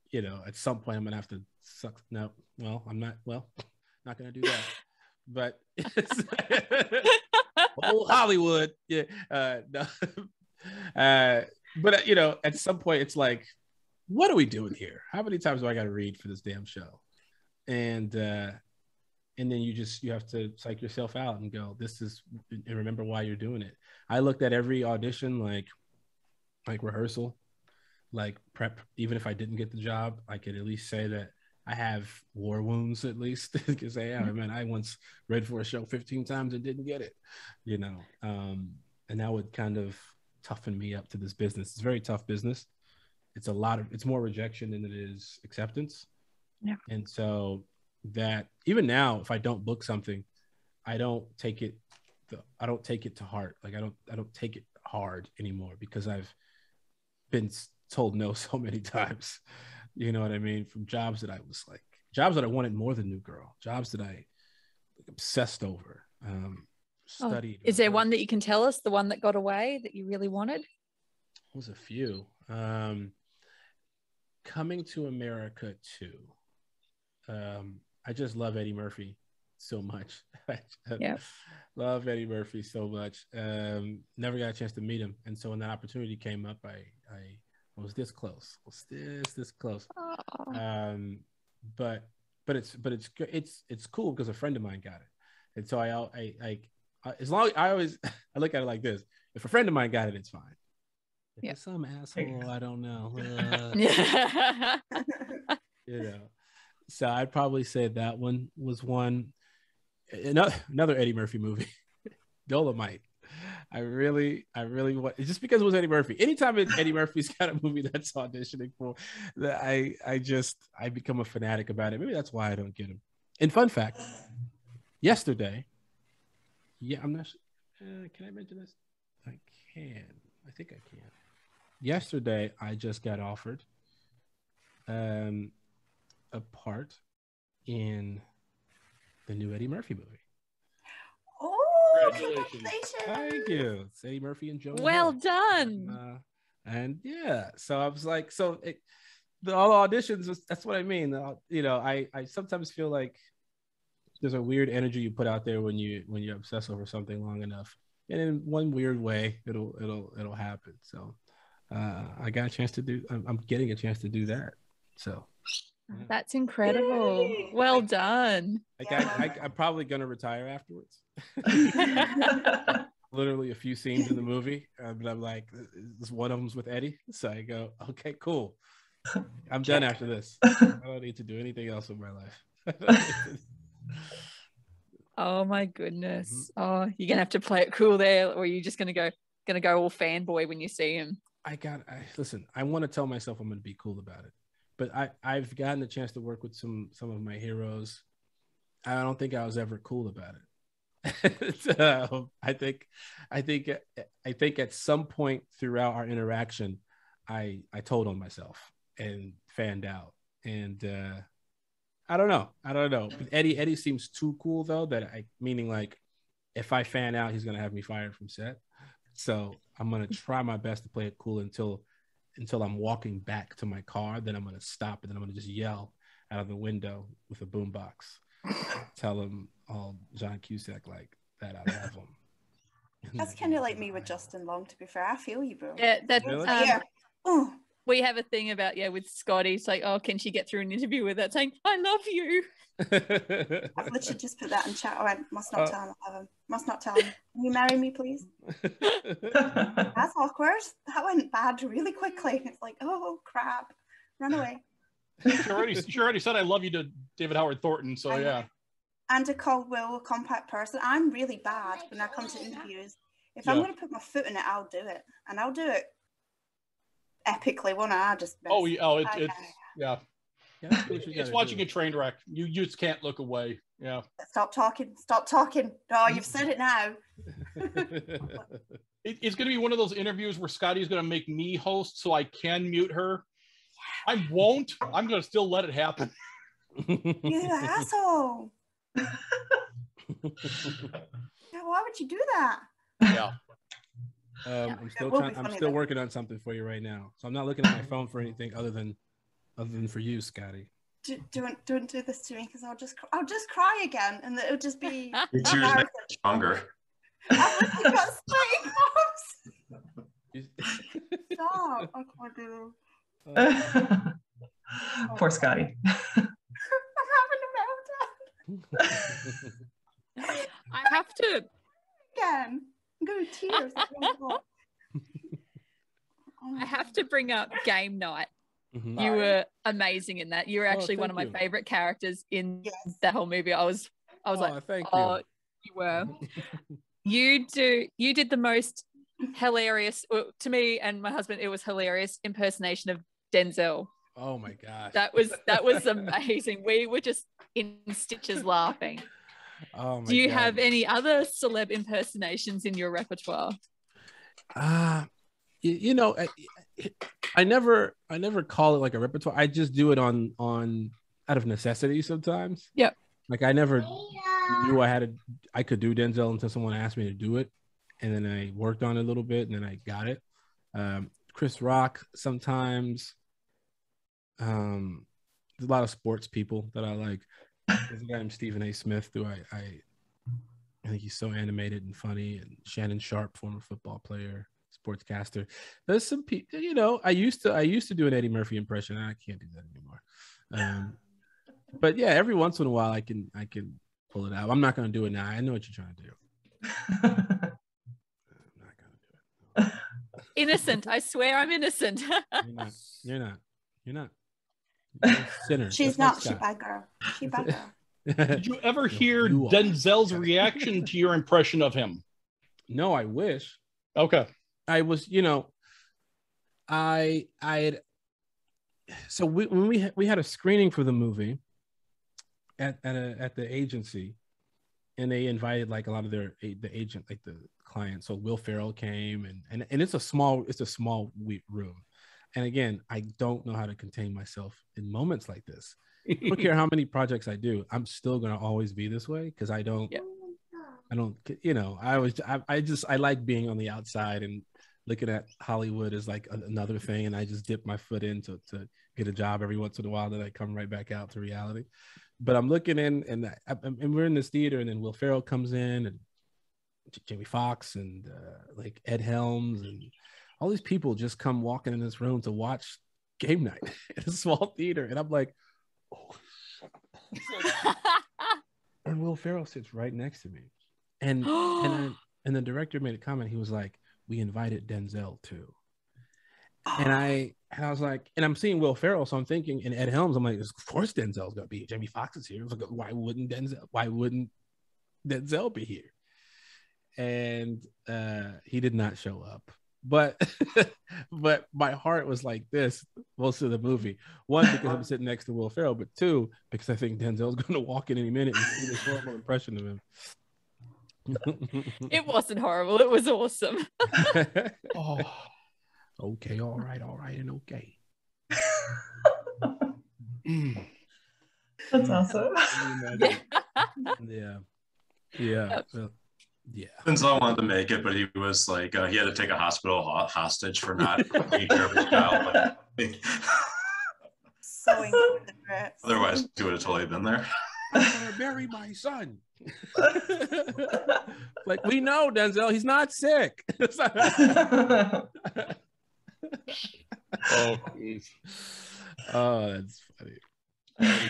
you know, at some point I'm gonna have to suck. No, well, I'm not. Well, not gonna do that. But oh, Hollywood, yeah. Uh, no. uh, but you know, at some point it's like, what are we doing here? How many times do I got to read for this damn show? And uh, and then you just you have to psych yourself out and go, this is, and remember why you're doing it. I looked at every audition like like rehearsal, like prep. Even if I didn't get the job, I could at least say that I have war wounds at least. I can say, yeah, man, I once read for a show 15 times and didn't get it, you know. Um, and that would kind of toughen me up to this business. It's a very tough business. It's a lot of it's more rejection than it is acceptance. Yeah. And so that even now, if I don't book something, I don't take it The I don't take it to heart. Like I don't I don't take it hard anymore because I've been told no so many times. You know what I mean? From jobs that I was like jobs that I wanted more than New Girl, jobs that I obsessed over, um, Oh, studied. is there one that you can tell us? The one that got away that you really wanted? was a few. Um, coming to America too. Um, I just love Eddie Murphy so much. Yeah. love Eddie Murphy so much. Um, never got a chance to meet him, and so when that opportunity came up, I, I was this close. Was this this close. Oh, Um, but but it's but it's good. It's it's cool because a friend of mine got it, and so I I I, I as long I always I look at it like this: if a friend of mine got it, it's fine. If Yeah. it's some asshole, I don't know. uh, yeah. you know. So I'd probably say that one was one. Another another Eddie Murphy movie, Dolomite. I really, I really want just because it was Eddie Murphy. Anytime Eddie Murphy's got a movie that's auditioning for, that I, I just, I become a fanatic about it. Maybe that's why I don't get him. And fun fact, yesterday, yeah, I'm not. Uh, can I mention this? I can. I think I can. Yesterday, I just got offered um, a part in the new Eddie Murphy movie. Congratulations. congratulations. Thank you. It's Eddie Murphy and Joe. well done. Uh, and yeah, so I was like, so it, the all auditions. was- That's what I mean. Uh, you know, I I sometimes feel like there's a weird energy you put out there when you when you obsess over something long enough, and in one weird way, it'll it'll it'll happen. So uh, I got a chance to do. I'm, I'm getting a chance to do that. So That's incredible. Yay. Well done. like Yeah. I, I, I'm probably gonna retire afterwards. literally a few scenes in the movie, uh, but I'm like, this one of them's with Eddie, so I go, okay, cool. I'm done after this. I don't need to do anything else with my life. Oh my goodness. Oh, you're gonna have to play it cool there, or you're you just gonna go gonna go all fanboy when you see him? I got. I listen. I want to tell myself I'm going to be cool about it, but I I've gotten a chance to work with some some of my heroes. I don't think I was ever cool about it. so I think, I think, I think at some point throughout our interaction, I I told on myself and fanned out, and uh, I don't know, I don't know. But Eddie Eddie seems too cool though. That I meaning like, if I fan out, he's gonna have me fired from set. So I'm gonna try my best to play it cool until until I'm walking back to my car. Then I'm gonna stop and then I'm gonna just yell out of the window with a boombox. Tell him all John Cusack like that I love him. That's kind of like me with Justin Long, to be fair. I feel you, bro. Yeah, that Really? um, yeah. Oh, we have a thing about yeah with Scottie. It's like, oh, can she get through an interview with that saying, "I love you"? I've literally just put that in chat. I went, must not Uh, tell him I love him. Must not tell him. Can you marry me, please? That's awkward. That went bad really quickly. It's like, oh crap, run away. She already, she already said I love you to David Howard Thornton. So I yeah, And a cold will compact person. I'm really bad when I come to interviews. If I'm going to put my foot in it, I'll do it, and I'll do it epically, won't I? I just Oh, yeah, oh, it, Okay. it's yeah. Yeah, that's It's watching do. a train wreck. You you just can't look away. Yeah. Stop talking. Stop talking. Oh, you've said it now. It, it's going to be one of those interviews where Scottie's going to make me host so I can mute her. I won't. I'm going to still let it happen. You asshole. Yeah, why would you do that? Yeah. Um, I'm still trying, I'm still though. working on something for you right now. So I'm not looking at my phone for anything other than other than for you, Scottie. Do, don't don't do this to me because I'll just I'll just cry again and it'll just be Your tears make you stronger. I've got sweaty palms. Stop. I can't do this. Poor Scottie. I'm having a meltdown I have to again. I'm going to tears. Oh I have to bring up game night. Mhm. You were amazing in that. You were Oh, actually one of my you. favorite characters in Yes. that whole movie. I was I was Oh, like, thank oh, you. you were. You do you did the most hilarious well, to me and my husband, it was hilarious impersonation of Denzel. Oh my gosh. That was that was amazing. We were just in stitches laughing. Oh my Do you God. have any other celeb impersonations in your repertoire? Ah, you, you know, I, I never, I never call it like a repertoire. I just do it on, on out of necessity sometimes. Yep. Like I never knew I had to, I could do Denzel until someone asked me to do it, and then I worked on it a little bit, and then I got it. Um, Chris Rock sometimes. Um, there's a lot of sports people that I like. There's a guy named Stephen A. Smith who I, I I think he's so animated and funny. And Shannon Sharpe, former football player, sportscaster. There's some people, you know, I used to I used to do an Eddie Murphy impression. I can't do that anymore. Um, but yeah, every once in a while I can I can pull it out. I'm not gonna do it now. I know what you're trying to do. I'm not gonna do it. Innocent. I swear I'm innocent. You're not. You're not. You're not. You're sinner. She's just not. She Scott. bad girl. She bad girl. Did you ever hear you. Denzel's reaction to your impression of him? no, I wish. Okay. I was, you know, I I had so we when we had, we had a screening for the movie at at, a, at the agency, and they invited like a lot of their the agent like the client. So Will Ferrell came and and and it's a small it's a small room, and again I don't know how to contain myself in moments like this. I don't care how many projects I do, I'm still gonna always be this way because I don't. Yeah. I don't, you know, I was, I, I just, I like being on the outside and looking at Hollywood as like another thing. And I just dip my foot in to, to get a job every once in a while. Then I come right back out to reality. But I'm looking in and, I, and we're in this theater and then Will Ferrell comes in and Jamie Foxx and uh, like Ed Helms and all these people just come walking in this room to watch game night in a small theater. And I'm like, oh, and Will Ferrell sits right next to me. And and I, and the director made a comment. He was like, "We invited Denzel too." And I and I was like, and I'm seeing Will Ferrell, so I'm thinking, and Ed Helms. I'm like, of course Denzel's gonna be. here. Jamie Foxx is here. I was like, why wouldn't Denzel? Why wouldn't Denzel be here? And uh, he did not show up. But but my heart was like this most of the movie. One because I'm sitting next to Will Ferrell, but two because I think Denzel's going to walk in any minute and see this horrible impression of him. it wasn't horrible. It was awesome. Oh, okay, all right, all right, and okay. mm. That's awesome. yeah, yeah, yeah. Well, yeah. Denzel wanted to make it, but he was like, uh, he had to take a hospital ho- hostage for not taking care of his child. Like, So inconsiderate. Otherwise, he would have totally been there. I'm gonna bury my son. like we know Denzel, he's not sick. oh, geez. oh, that's funny.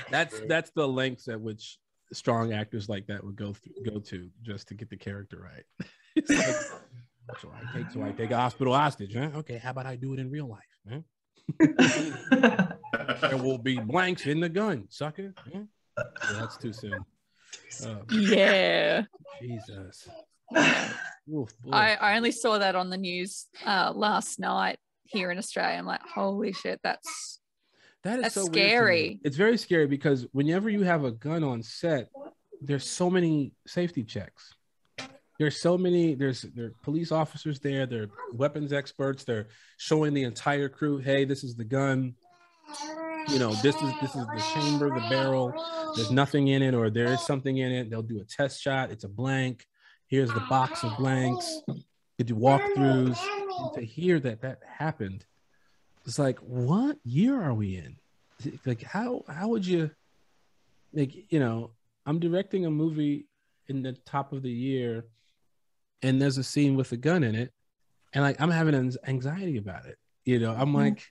That's that's the lengths at which strong actors like that would go through, go to just to get the character right. Like, so I take so I take a hospital hostage, huh? Okay, how about I do it in real life? Huh? There will be blanks in the gun, sucker. Huh? Yeah, that's too soon. Oh, yeah. Jesus. Oof. I, I only saw that on the news uh, last night. here in Australia. I'm like, holy shit, that's That is That's so weird scary. It's very scary because whenever you have a gun on set, there's so many safety checks. There's so many. There's there are police officers there. There are weapons experts. They're showing the entire crew, "Hey, this is the gun. You know, this is this is the chamber, the barrel. There's nothing in it, or there is something in it. They'll do a test shot. It's a blank. Here's the box of blanks. They do walkthroughs. And to hear that that happened, it's like, what year are we in? Like, how how would you, like, you know, I'm directing a movie in the top of the year, and there's a scene with a gun in it, and like I'm having an anxiety about it. You know, I'm mm-hmm. like,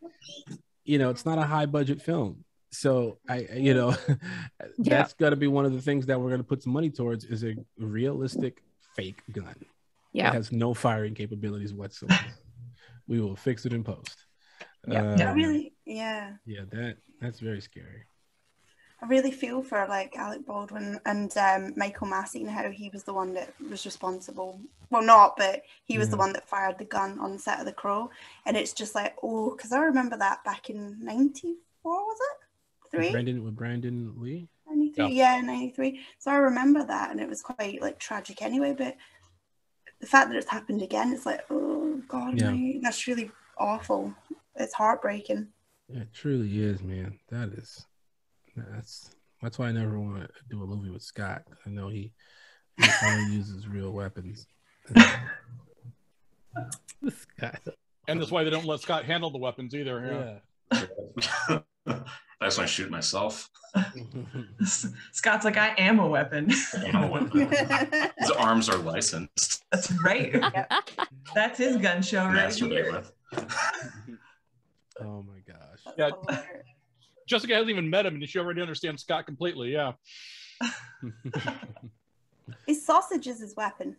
you know, it's not a high budget film. So I, you know, that's got to be one of the things that we're going to put some money towards is a realistic fake gun. yeah. It has no firing capabilities whatsoever. we will fix it in post. Yeah. I Um, really, yeah. yeah, that that's very scary. I really feel for like Alec Baldwin and um, Michael Massee and how he was the one that was responsible. Well, not, but he was the one that fired the gun on the set of The Crow. And it's just like, oh, because I remember that back in 94, was it? With Three? Brandon with Brandon Lee. 93 yeah. 93 so i remember that and it was quite like tragic anyway but the fact that it's happened again it's like oh god Yeah. mate, that's really awful it's heartbreaking Yeah, it truly is, man. That is that's that's why I never want to do a movie with Scott. I know he, he only uses real weapons. Scott. And that's why they don't let Scott handle the weapons either. Yeah. Yeah. I just want to shoot myself. Scott's like, I am a weapon. I'm a weapon. His arms are licensed. That's right. That's his gun show right Masturbate here. with. Oh my gosh. Yeah. Jessica hasn't even met him, and she already understands Scott completely. Yeah. his sausage is his weapon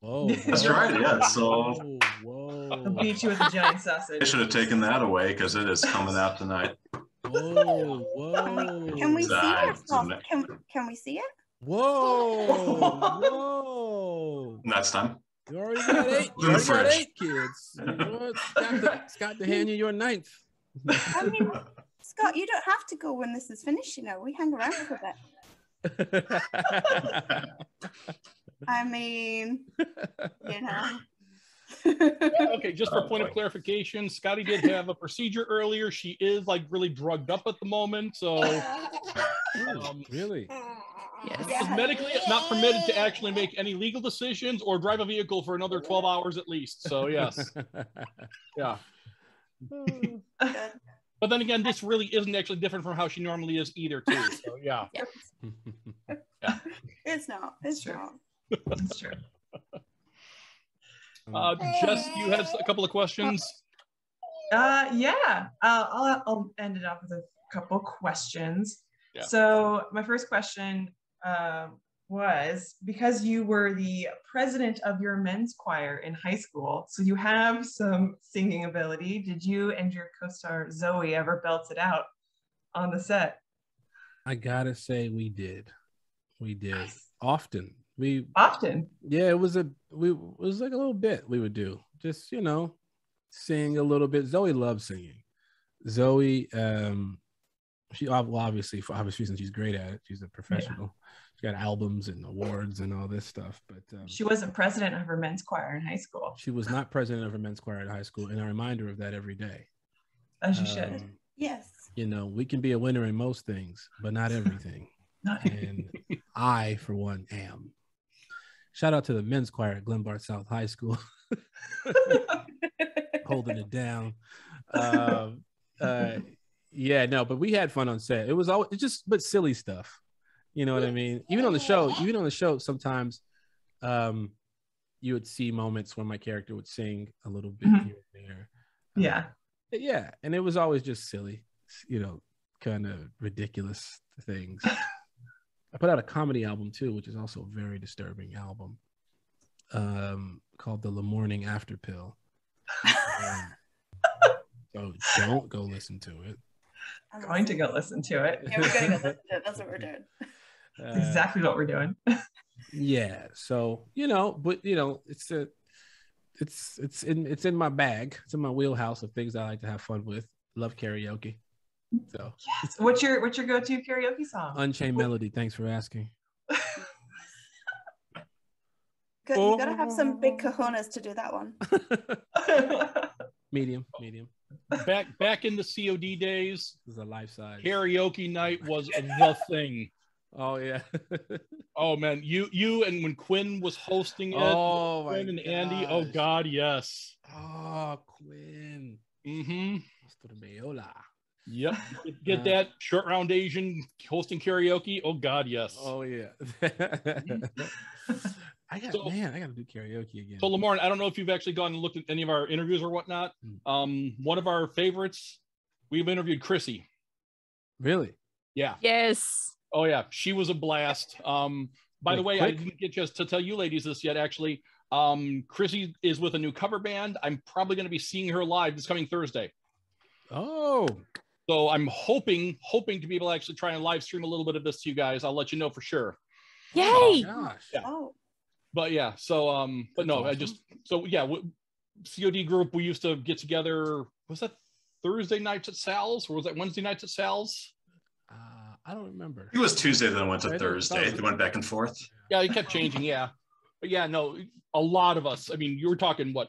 Whoa. That's right, yeah, so- Whoa. I'll Whoa. beat you with a giant I sausage. should have taken that away because it is coming out tonight. Whoa. Whoa. can we see That your is sausage can, can we see it Whoa. Whoa. Next time. You already got eight. You already got eight kids. You know? Scott, to, Scott to hand you your ninth. i mean scott you don't have to go when this is finished you know we hang around for a bit i mean you know Okay, just for point of clarification, Scotty did have a procedure earlier. She is like really drugged up at the moment, so um, really? Yes. is medically not permitted to actually make any legal decisions or drive a vehicle for another 12 hours at least. So yes, yeah. But then again, this really isn't actually different from how she normally is either, too. So yeah. it's not it's Sure. not That's true. Uh, Jess, you had a couple of questions. Uh, yeah, uh, I'll, I'll end it off with a couple questions. Yeah. So my first question uh, was because you were the president of your men's choir in high school, so you have some singing ability. Did you and your co-star Zoe ever belt it out on the set? I gotta say, we did. We did often. We Often. yeah, it was a we it was like a little bit we would do. Just you know, sing a little bit. Zoe loves singing. Zoe, um, she ob- obviously for obvious reasons she's great at it. She's a professional. She got albums and awards and all this stuff. But um, She wasn't president of her men's choir in high school, she was not president of her men's choir at high school, and a reminder of that every day. as you should. Um, yes you know, we can be a winner in most things, but not everything. and I, for one, am. Shout out to the men's choir at Glenbard South High School, holding it down. Um, uh, yeah, no, but we had fun on set. It was all it's just but silly stuff. You know what I mean? Even on the show, even on the show, sometimes um, you would see moments when my character would sing a little bit Mhm. here and there. Um, yeah. yeah, and it was always just silly, you know, kind of ridiculous things. I put out a comedy album too, which is also a very disturbing album, um, called "The Lamorning After Pill." Um, so don't go listen to it. I'm Going to go listen to it. yeah we're gonna go listen to it that's what we're doing Uh, exactly what we're doing. yeah. So you know, but you know, it's a it's it's in it's in my bag. It's in my wheelhouse of things I like to have fun with. Love karaoke. So Yes. What's your what's your go-to karaoke song? Unchained Melody. Thanks for asking. Good, You gotta have some big cojones to do that one. medium, medium. Back back in the COD days, This is a life size. karaoke night was the thing. Oh yeah. Oh man, you you and when Quinn was hosting it, oh my Quinn and Andy. Oh. God, yes. Oh Quinn. Mm-hmm. Nostro Meola. Yep. Get, get Uh, that short round Asian hosting karaoke. Oh God, yes. Oh yeah. I got So- man, I gotta do karaoke again. So Lamorne, I don't know if you've actually gone and looked at any of our interviews or whatnot. Mm. Um, one of our favorites, we've interviewed Chrissy. really? Yeah. Yes. Oh yeah, she was a blast. Um, by the Wait, way, I didn't get just to tell you ladies this yet. Actually, um, Chrissy is with a new cover band. I'm probably going to be seeing her live this coming Thursday. Oh, So I'm hoping, hoping to be able to actually try and live stream a little bit of this to you guys. I'll let you know for sure. Yay. gosh. Yeah. Oh, But yeah, so um, but That's no, I just so yeah, w- COD group. We used to get together. Was that Thursday nights at Sal's, or was that Wednesday nights at Sal's? Uh, I don't remember. It was Tuesday, then went to Right, Thursday. They went back and forth. Yeah, it kept changing. Yeah, but yeah, no, a lot of us. I mean, you were talking what,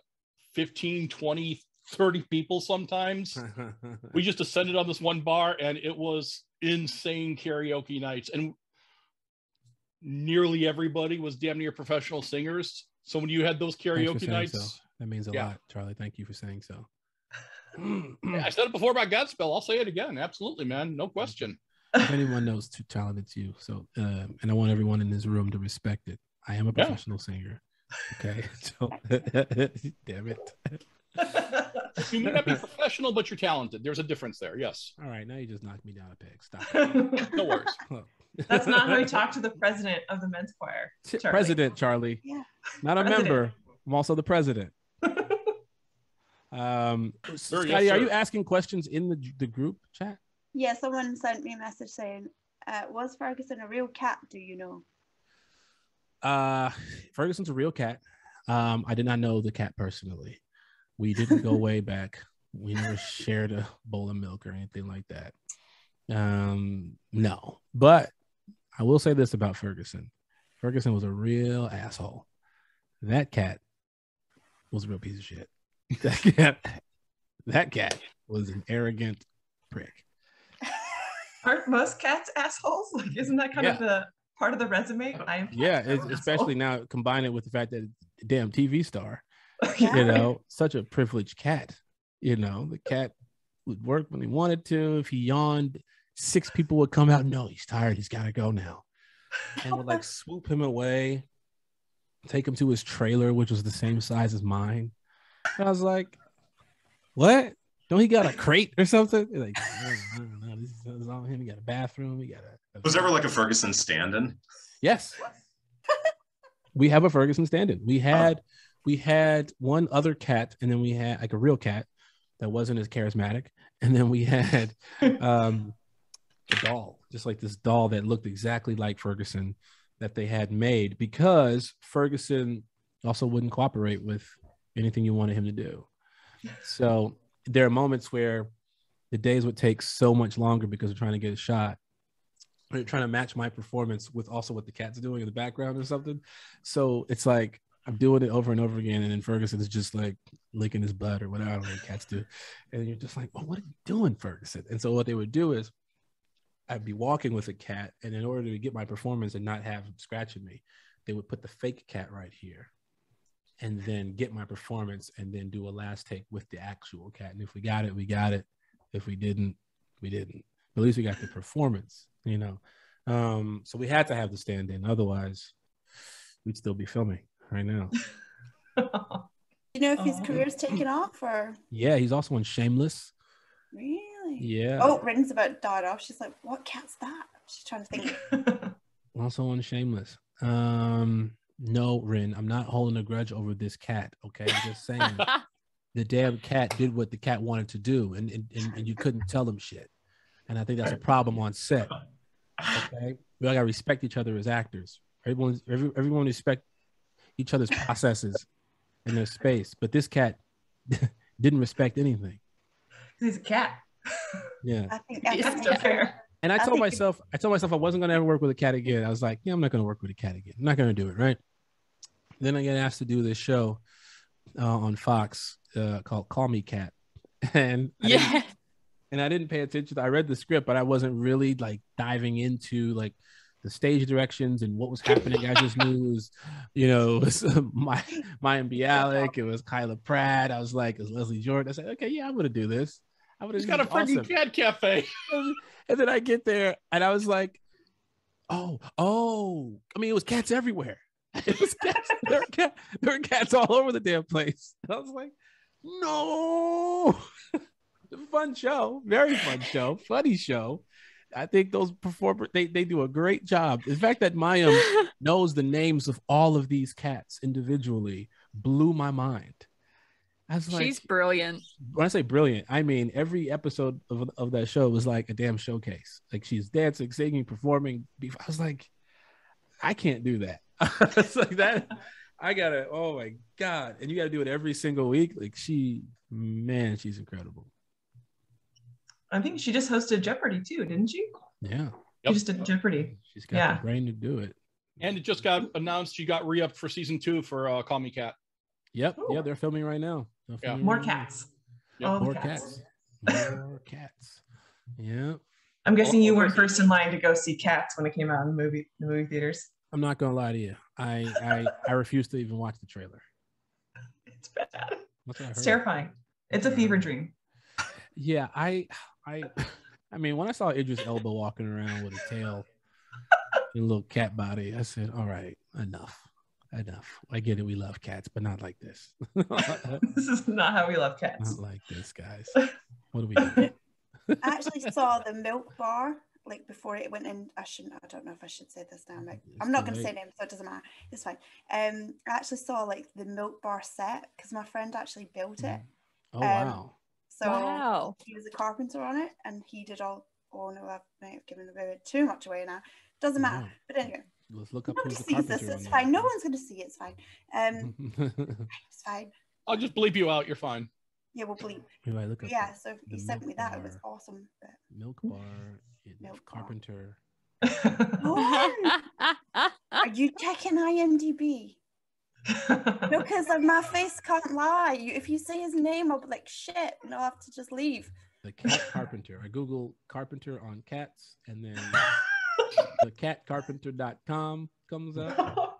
15, 20, 30 people sometimes. we just descended on this one bar and it was insane karaoke nights and nearly everybody was damn near professional singers so when you had those karaoke nights so. That means a Yeah. lot, Charlie. Thank you for saying so. i said it before about godspell i'll say it again absolutely man no question if anyone knows too talented it's you. So, um, and I want everyone in this room to respect it. I am a Yeah. professional singer. Okay, so damn it. You may not be professional but you're talented there's a difference there yes All right, now you just knocked me down a peg. Stop. no worries That's not how we talk to the president of the men's choir. Charlie. President Charlie, yeah. not a President. member. I'm also the president. Um, Sir, yes, are you asking questions in the the group chat? Yeah, someone sent me a message saying, uh, "Was Ferguson a real cat? Do you know?" Uh, Ferguson's a real cat. Um, I did not know the cat personally. We didn't go way back. We never shared a bowl of milk or anything like that. Um, no, but I will say this about Ferguson. Ferguson was a real asshole. That cat was a real piece of shit. That cat, that cat was an arrogant prick. Aren't most cats assholes? Like, isn't that kind of the part of the resume? I am. Yeah, I'm it's, an especially now combine it with the fact that damn TV star. Asshole. you know, such a privileged cat. You know, the cat would work when he wanted to. If he yawned, six people would come out. No, he's tired. He's got to go now. And would like swoop him away, take him to his trailer, which was the same size as mine. And I was like, what? Don't he got a crate or something? They're Like, "Oh, I don't know. This is, this is all him. He got a bathroom. He got a. Was there ever like a Ferguson stand-in? Yes. we have a Ferguson stand-in. We oh. had we had one other cat, and then we had like a real cat that wasn't as charismatic, and then we had um a doll, just like this doll that looked exactly like Ferguson that they had made because Ferguson also wouldn't cooperate with anything you wanted him to do. So there are moments where the days would take so much longer because we're trying to get a shot. We're trying to match my performance with also what the cat's doing in the background or something. So it's like I'm doing it over and over again, and then Ferguson is just like licking his butt or whatever cats do, and you're just like, well, what are you doing, Ferguson? And so what they would do is I'd be walking with a cat, and in order to get my performance and not have scratching me, they would put the fake cat right here, and then get my performance, and then do a last take with the actual cat. And if we got it, we got it. If we didn't, we didn't. But at least we got the performance, you know. Um, so we had to have the stand in, otherwise, we'd still be filming right now. You know if his Oh. career's taken off or Yeah, he's also on Shameless. really? Yeah, Oh, Rin's about to died off. She's like, "What cat's that?" She's trying to think. also on Shameless. Um, no, Rin, I'm not holding a grudge over this cat. Okay, I'm just saying the damn cat did what the cat wanted to do, and and, and, and you couldn't tell him shit. And I think that's a problem on set. Okay, we all gotta respect each other as actors. Everyone, every, everyone respect each other's processes and their space. But this cat didn't respect anything. He's a cat. Yeah. I think Yes. That's so fair. And I I told think- myself, I told myself I wasn't gonna ever work with a cat again. I was like, yeah, I'm not gonna work with a cat again. I'm not gonna do it, right? Then I get asked to do this show uh, on Fox uh, called Call Me Kat, and I Yeah. and I didn't pay attention. I read the script, but I wasn't really like diving into like the stage directions and what was happening. I just knew it was, you know, it was my Mayim Bialik, it was Kyla Pratt. I was like, it was Leslie Jordan. I said, okay, yeah, I'm gonna do this. I'm gonna. He's do got a freaking Awesome. cat cafe. And then I get there and I was like, oh, oh, I mean, it was cats everywhere. It was cats. There, were cat, there were cats all over the damn place. And I was like, no. fun show, very fun show, funny show. I think those performers they, they do a great job. The fact that Mayim knows the names of all of these cats individually blew my mind. I was like, She's brilliant. when I say brilliant, I mean every episode of, of that show was like a damn showcase. Like she's dancing, singing, performing. I was like, I can't do that. it's like that. I gotta. Oh my god! And you gotta do it every single week. Like she, man, she's incredible. I think she just hosted Jeopardy too, didn't she? Yeah, She just did Jeopardy. she's got Yeah. the brain to do it. And it just got announced she got re-upped for season two for uh, Call Me Kat. Yep. Ooh. Yeah, they're filming right now. They're Yeah. More right cats. Yeah, All More cats. cats. More cats. Yeah. I'm guessing you weren't first in line to go see Cats when it came out in the movie the movie theaters. I'm not gonna lie to you. I I I refuse to even watch the trailer. It's bad. That's what I It's terrifying. It's a fever dream. Yeah, I, I, I mean, when I saw Idris Elba walking around with a tail and a little cat body, I said, "All right, enough, enough. I get it. We love cats, but not like this. this is not how we love cats. Not like this, guys. What do we do? I actually saw the milk bar like before it went in. I shouldn't. I don't know if I should say this now. But It's I'm not going to say late. names, so it doesn't matter. It's fine. Um, I actually saw like the milk bar set because my friend actually built it. Oh Um, wow! So wow. he was a carpenter on it, and he did all. Oh no, I may have given away too much away now. Doesn't matter. Wow. But anyway, Let's look up nobody who's the sees this. It's on fine. No one's going to see it. It's fine. Um, it's fine. I'll just bleep you out. You're fine. Yeah, we'll bleep. Who do I look up? yeah, so he the sent me milk that. It was awesome. But Milk bar, in Milk bar. carpenter. Oh, are you checking IMDb? No, because my face can't lie. You, if you say his name, I'll be like, shit, and I'll have to just leave. The cat carpenter. I Google carpenter on cats, and then the catcarpenter.com comes up.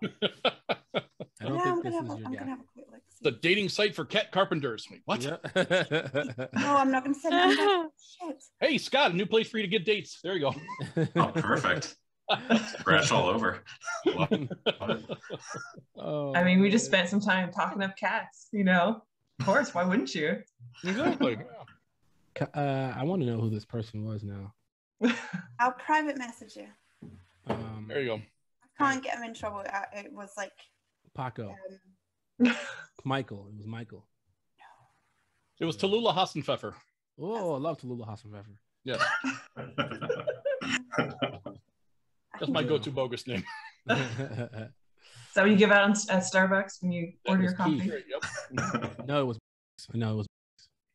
I don't yeah, think I'm this is a, your I'm guy. have a quick look. the dating site for cat carpenters. Wait, what? Yeah. No, I'm not gonna send it. Shit. Hey, Scott, a new place for you to get dates. There you go. Oh, perfect. Scratch all over. Oh, I mean, we just spent some time talking up cats, you know? Of course, why wouldn't you? Exactly. Uh, I want to know who this person was now. I'll private message you. Um, There you go. I can't get him in trouble. I, it was like, Paco, um, Michael. It was Michael. It was Tallulah Hassenpfeffer. Oh, I love Tallulah Hassenpfeffer. Yes, I that's my go-to bogus name. Is that what you give out at Starbucks when you That order was your coffee? Keith. Yep. no, it was. No, it was.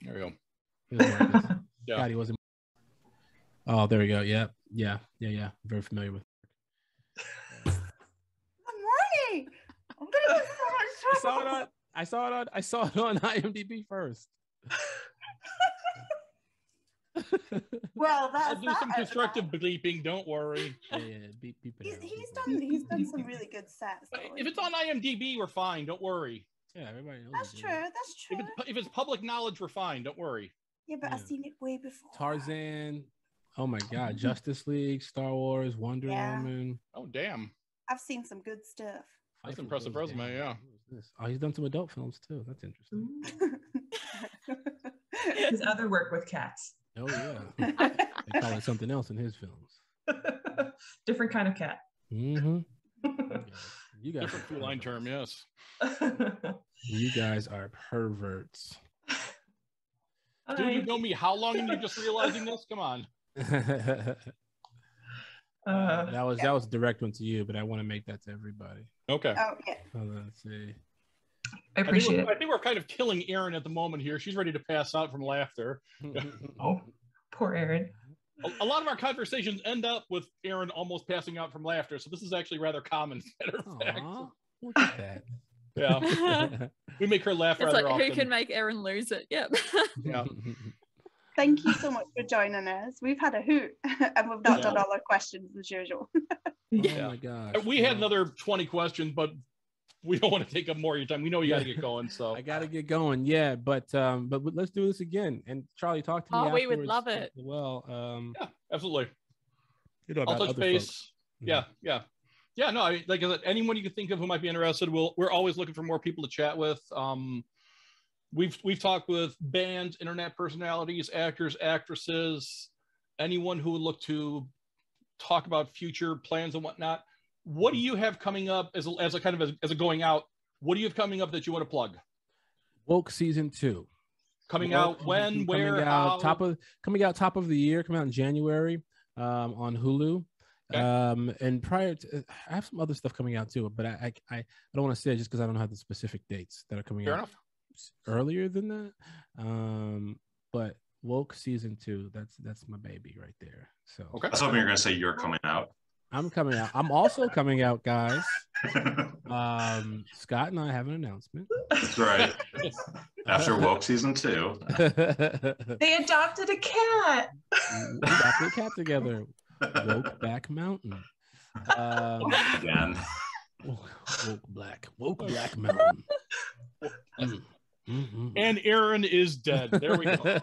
There we go. It was Yeah. God, he wasn't. Oh, there we go. Yeah, yeah, yeah, yeah. Very familiar with. Good morning. I'm gonna get I saw it on. I saw it on. I saw it on IMDb first. Well, that's I'll do that some constructive that. bleeping. Don't worry. Yeah, yeah, beep, beep He's, he's done. He's done some really good sets. Though. If it's on IMDb, we're fine. Don't worry. Yeah, everybody knows. That's it, true. yeah. That's true. If it's, if it's public knowledge, we're fine. Don't worry. Yeah, but I've seen it way before. Tarzan. Oh my God! Justice League, Star Wars, Wonder Yeah. Woman. Oh, damn. I've seen some good stuff. That's Fight impressive Gold. resume, yeah. This? Oh, he's done some adult films too. That's interesting. Mm. His other work with cats. Oh yeah, they call it something else in his films. Different kind of cat. Mm-hmm. You guys, Different are feline perverts. term, yes. You guys are perverts. Dude, you know me how long and you're just realizing this? Come on. that Uh, was that was a direct one to you, but I want to make that to everybody. Okay. oh yeah. Hold on, let's see. I I think, appreciate we're, it. I think we're kind of killing Erin at the moment here. She's ready to pass out from laughter. Oh, poor Erin. A, a lot of our conversations end up with Erin almost passing out from laughter. So this is actually rather common. Matter of fact. Aw, look at that. Yeah, we make her laugh It's rather like often. who can make Erin lose it? Yep. Yeah. Thank you so much for joining us. We've had a hoot and we've not done all our questions as usual. Oh Yeah. my gosh. We had Well, another 20 questions, but we don't want to take up more of your time. We know you got to get going. So I gotta get going. Yeah, but um, but let's do this again. And Charlie, talk to me. Oh, we would love it. Well, um, yeah, absolutely. you know I'll about touch other base. folks. Yeah, yeah, yeah. No, I, like I said, anyone you can think of who might be interested, we'll we're always looking for more people to chat with. Um, we've we've talked with bands, internet personalities, actors, actresses, anyone who would look to talk about future plans and whatnot. What do you have coming up as a, as a kind of a, as a going out? What do you have coming up that you want to plug? Woke season two. Coming Woke out when, two where, coming out how? top of coming out top of the year, coming out in January, um, on Hulu. Okay. Um, and prior to, I have some other stuff coming out too, but I I, I I don't want to say it just because I don't have the specific dates that are coming Fair out enough. earlier than that. Um, but woke season two, that's that's my baby right there. So Okay. I was hoping you were going to say you're coming out. I'm coming out. I'm also coming out, guys. Um, Scott and I have an announcement. That's right. After woke season two. They adopted a cat. We adopted a cat together. Woke Back Mountain. Um, Again. woke, woke Black. Woke Black Mountain. Mm, mm, mm. And Erin is dead. There we go.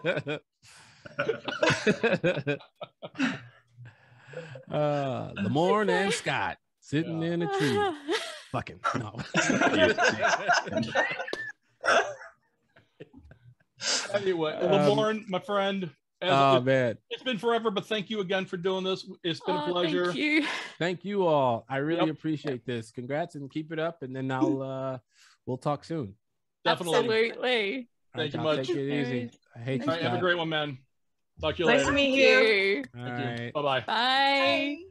uh, Lamorne and Scott sitting Yeah. in a tree. Fucking no. anyway, Um, Lamorne, my friend, as, oh it, man, has been forever, but thank you again for doing this. It's been a Oh, pleasure. Thank you. thank you all. I really Yep. appreciate this. Congrats and keep it up. And then I'll uh, we'll talk soon. Definitely. Absolutely. All right, Thank you y'all, much. Take it easy. I hate All you. right, have a great one, man. Talk to you Nice later. to meet you. you. All Thank you. right. Bye bye. Bye. Bye.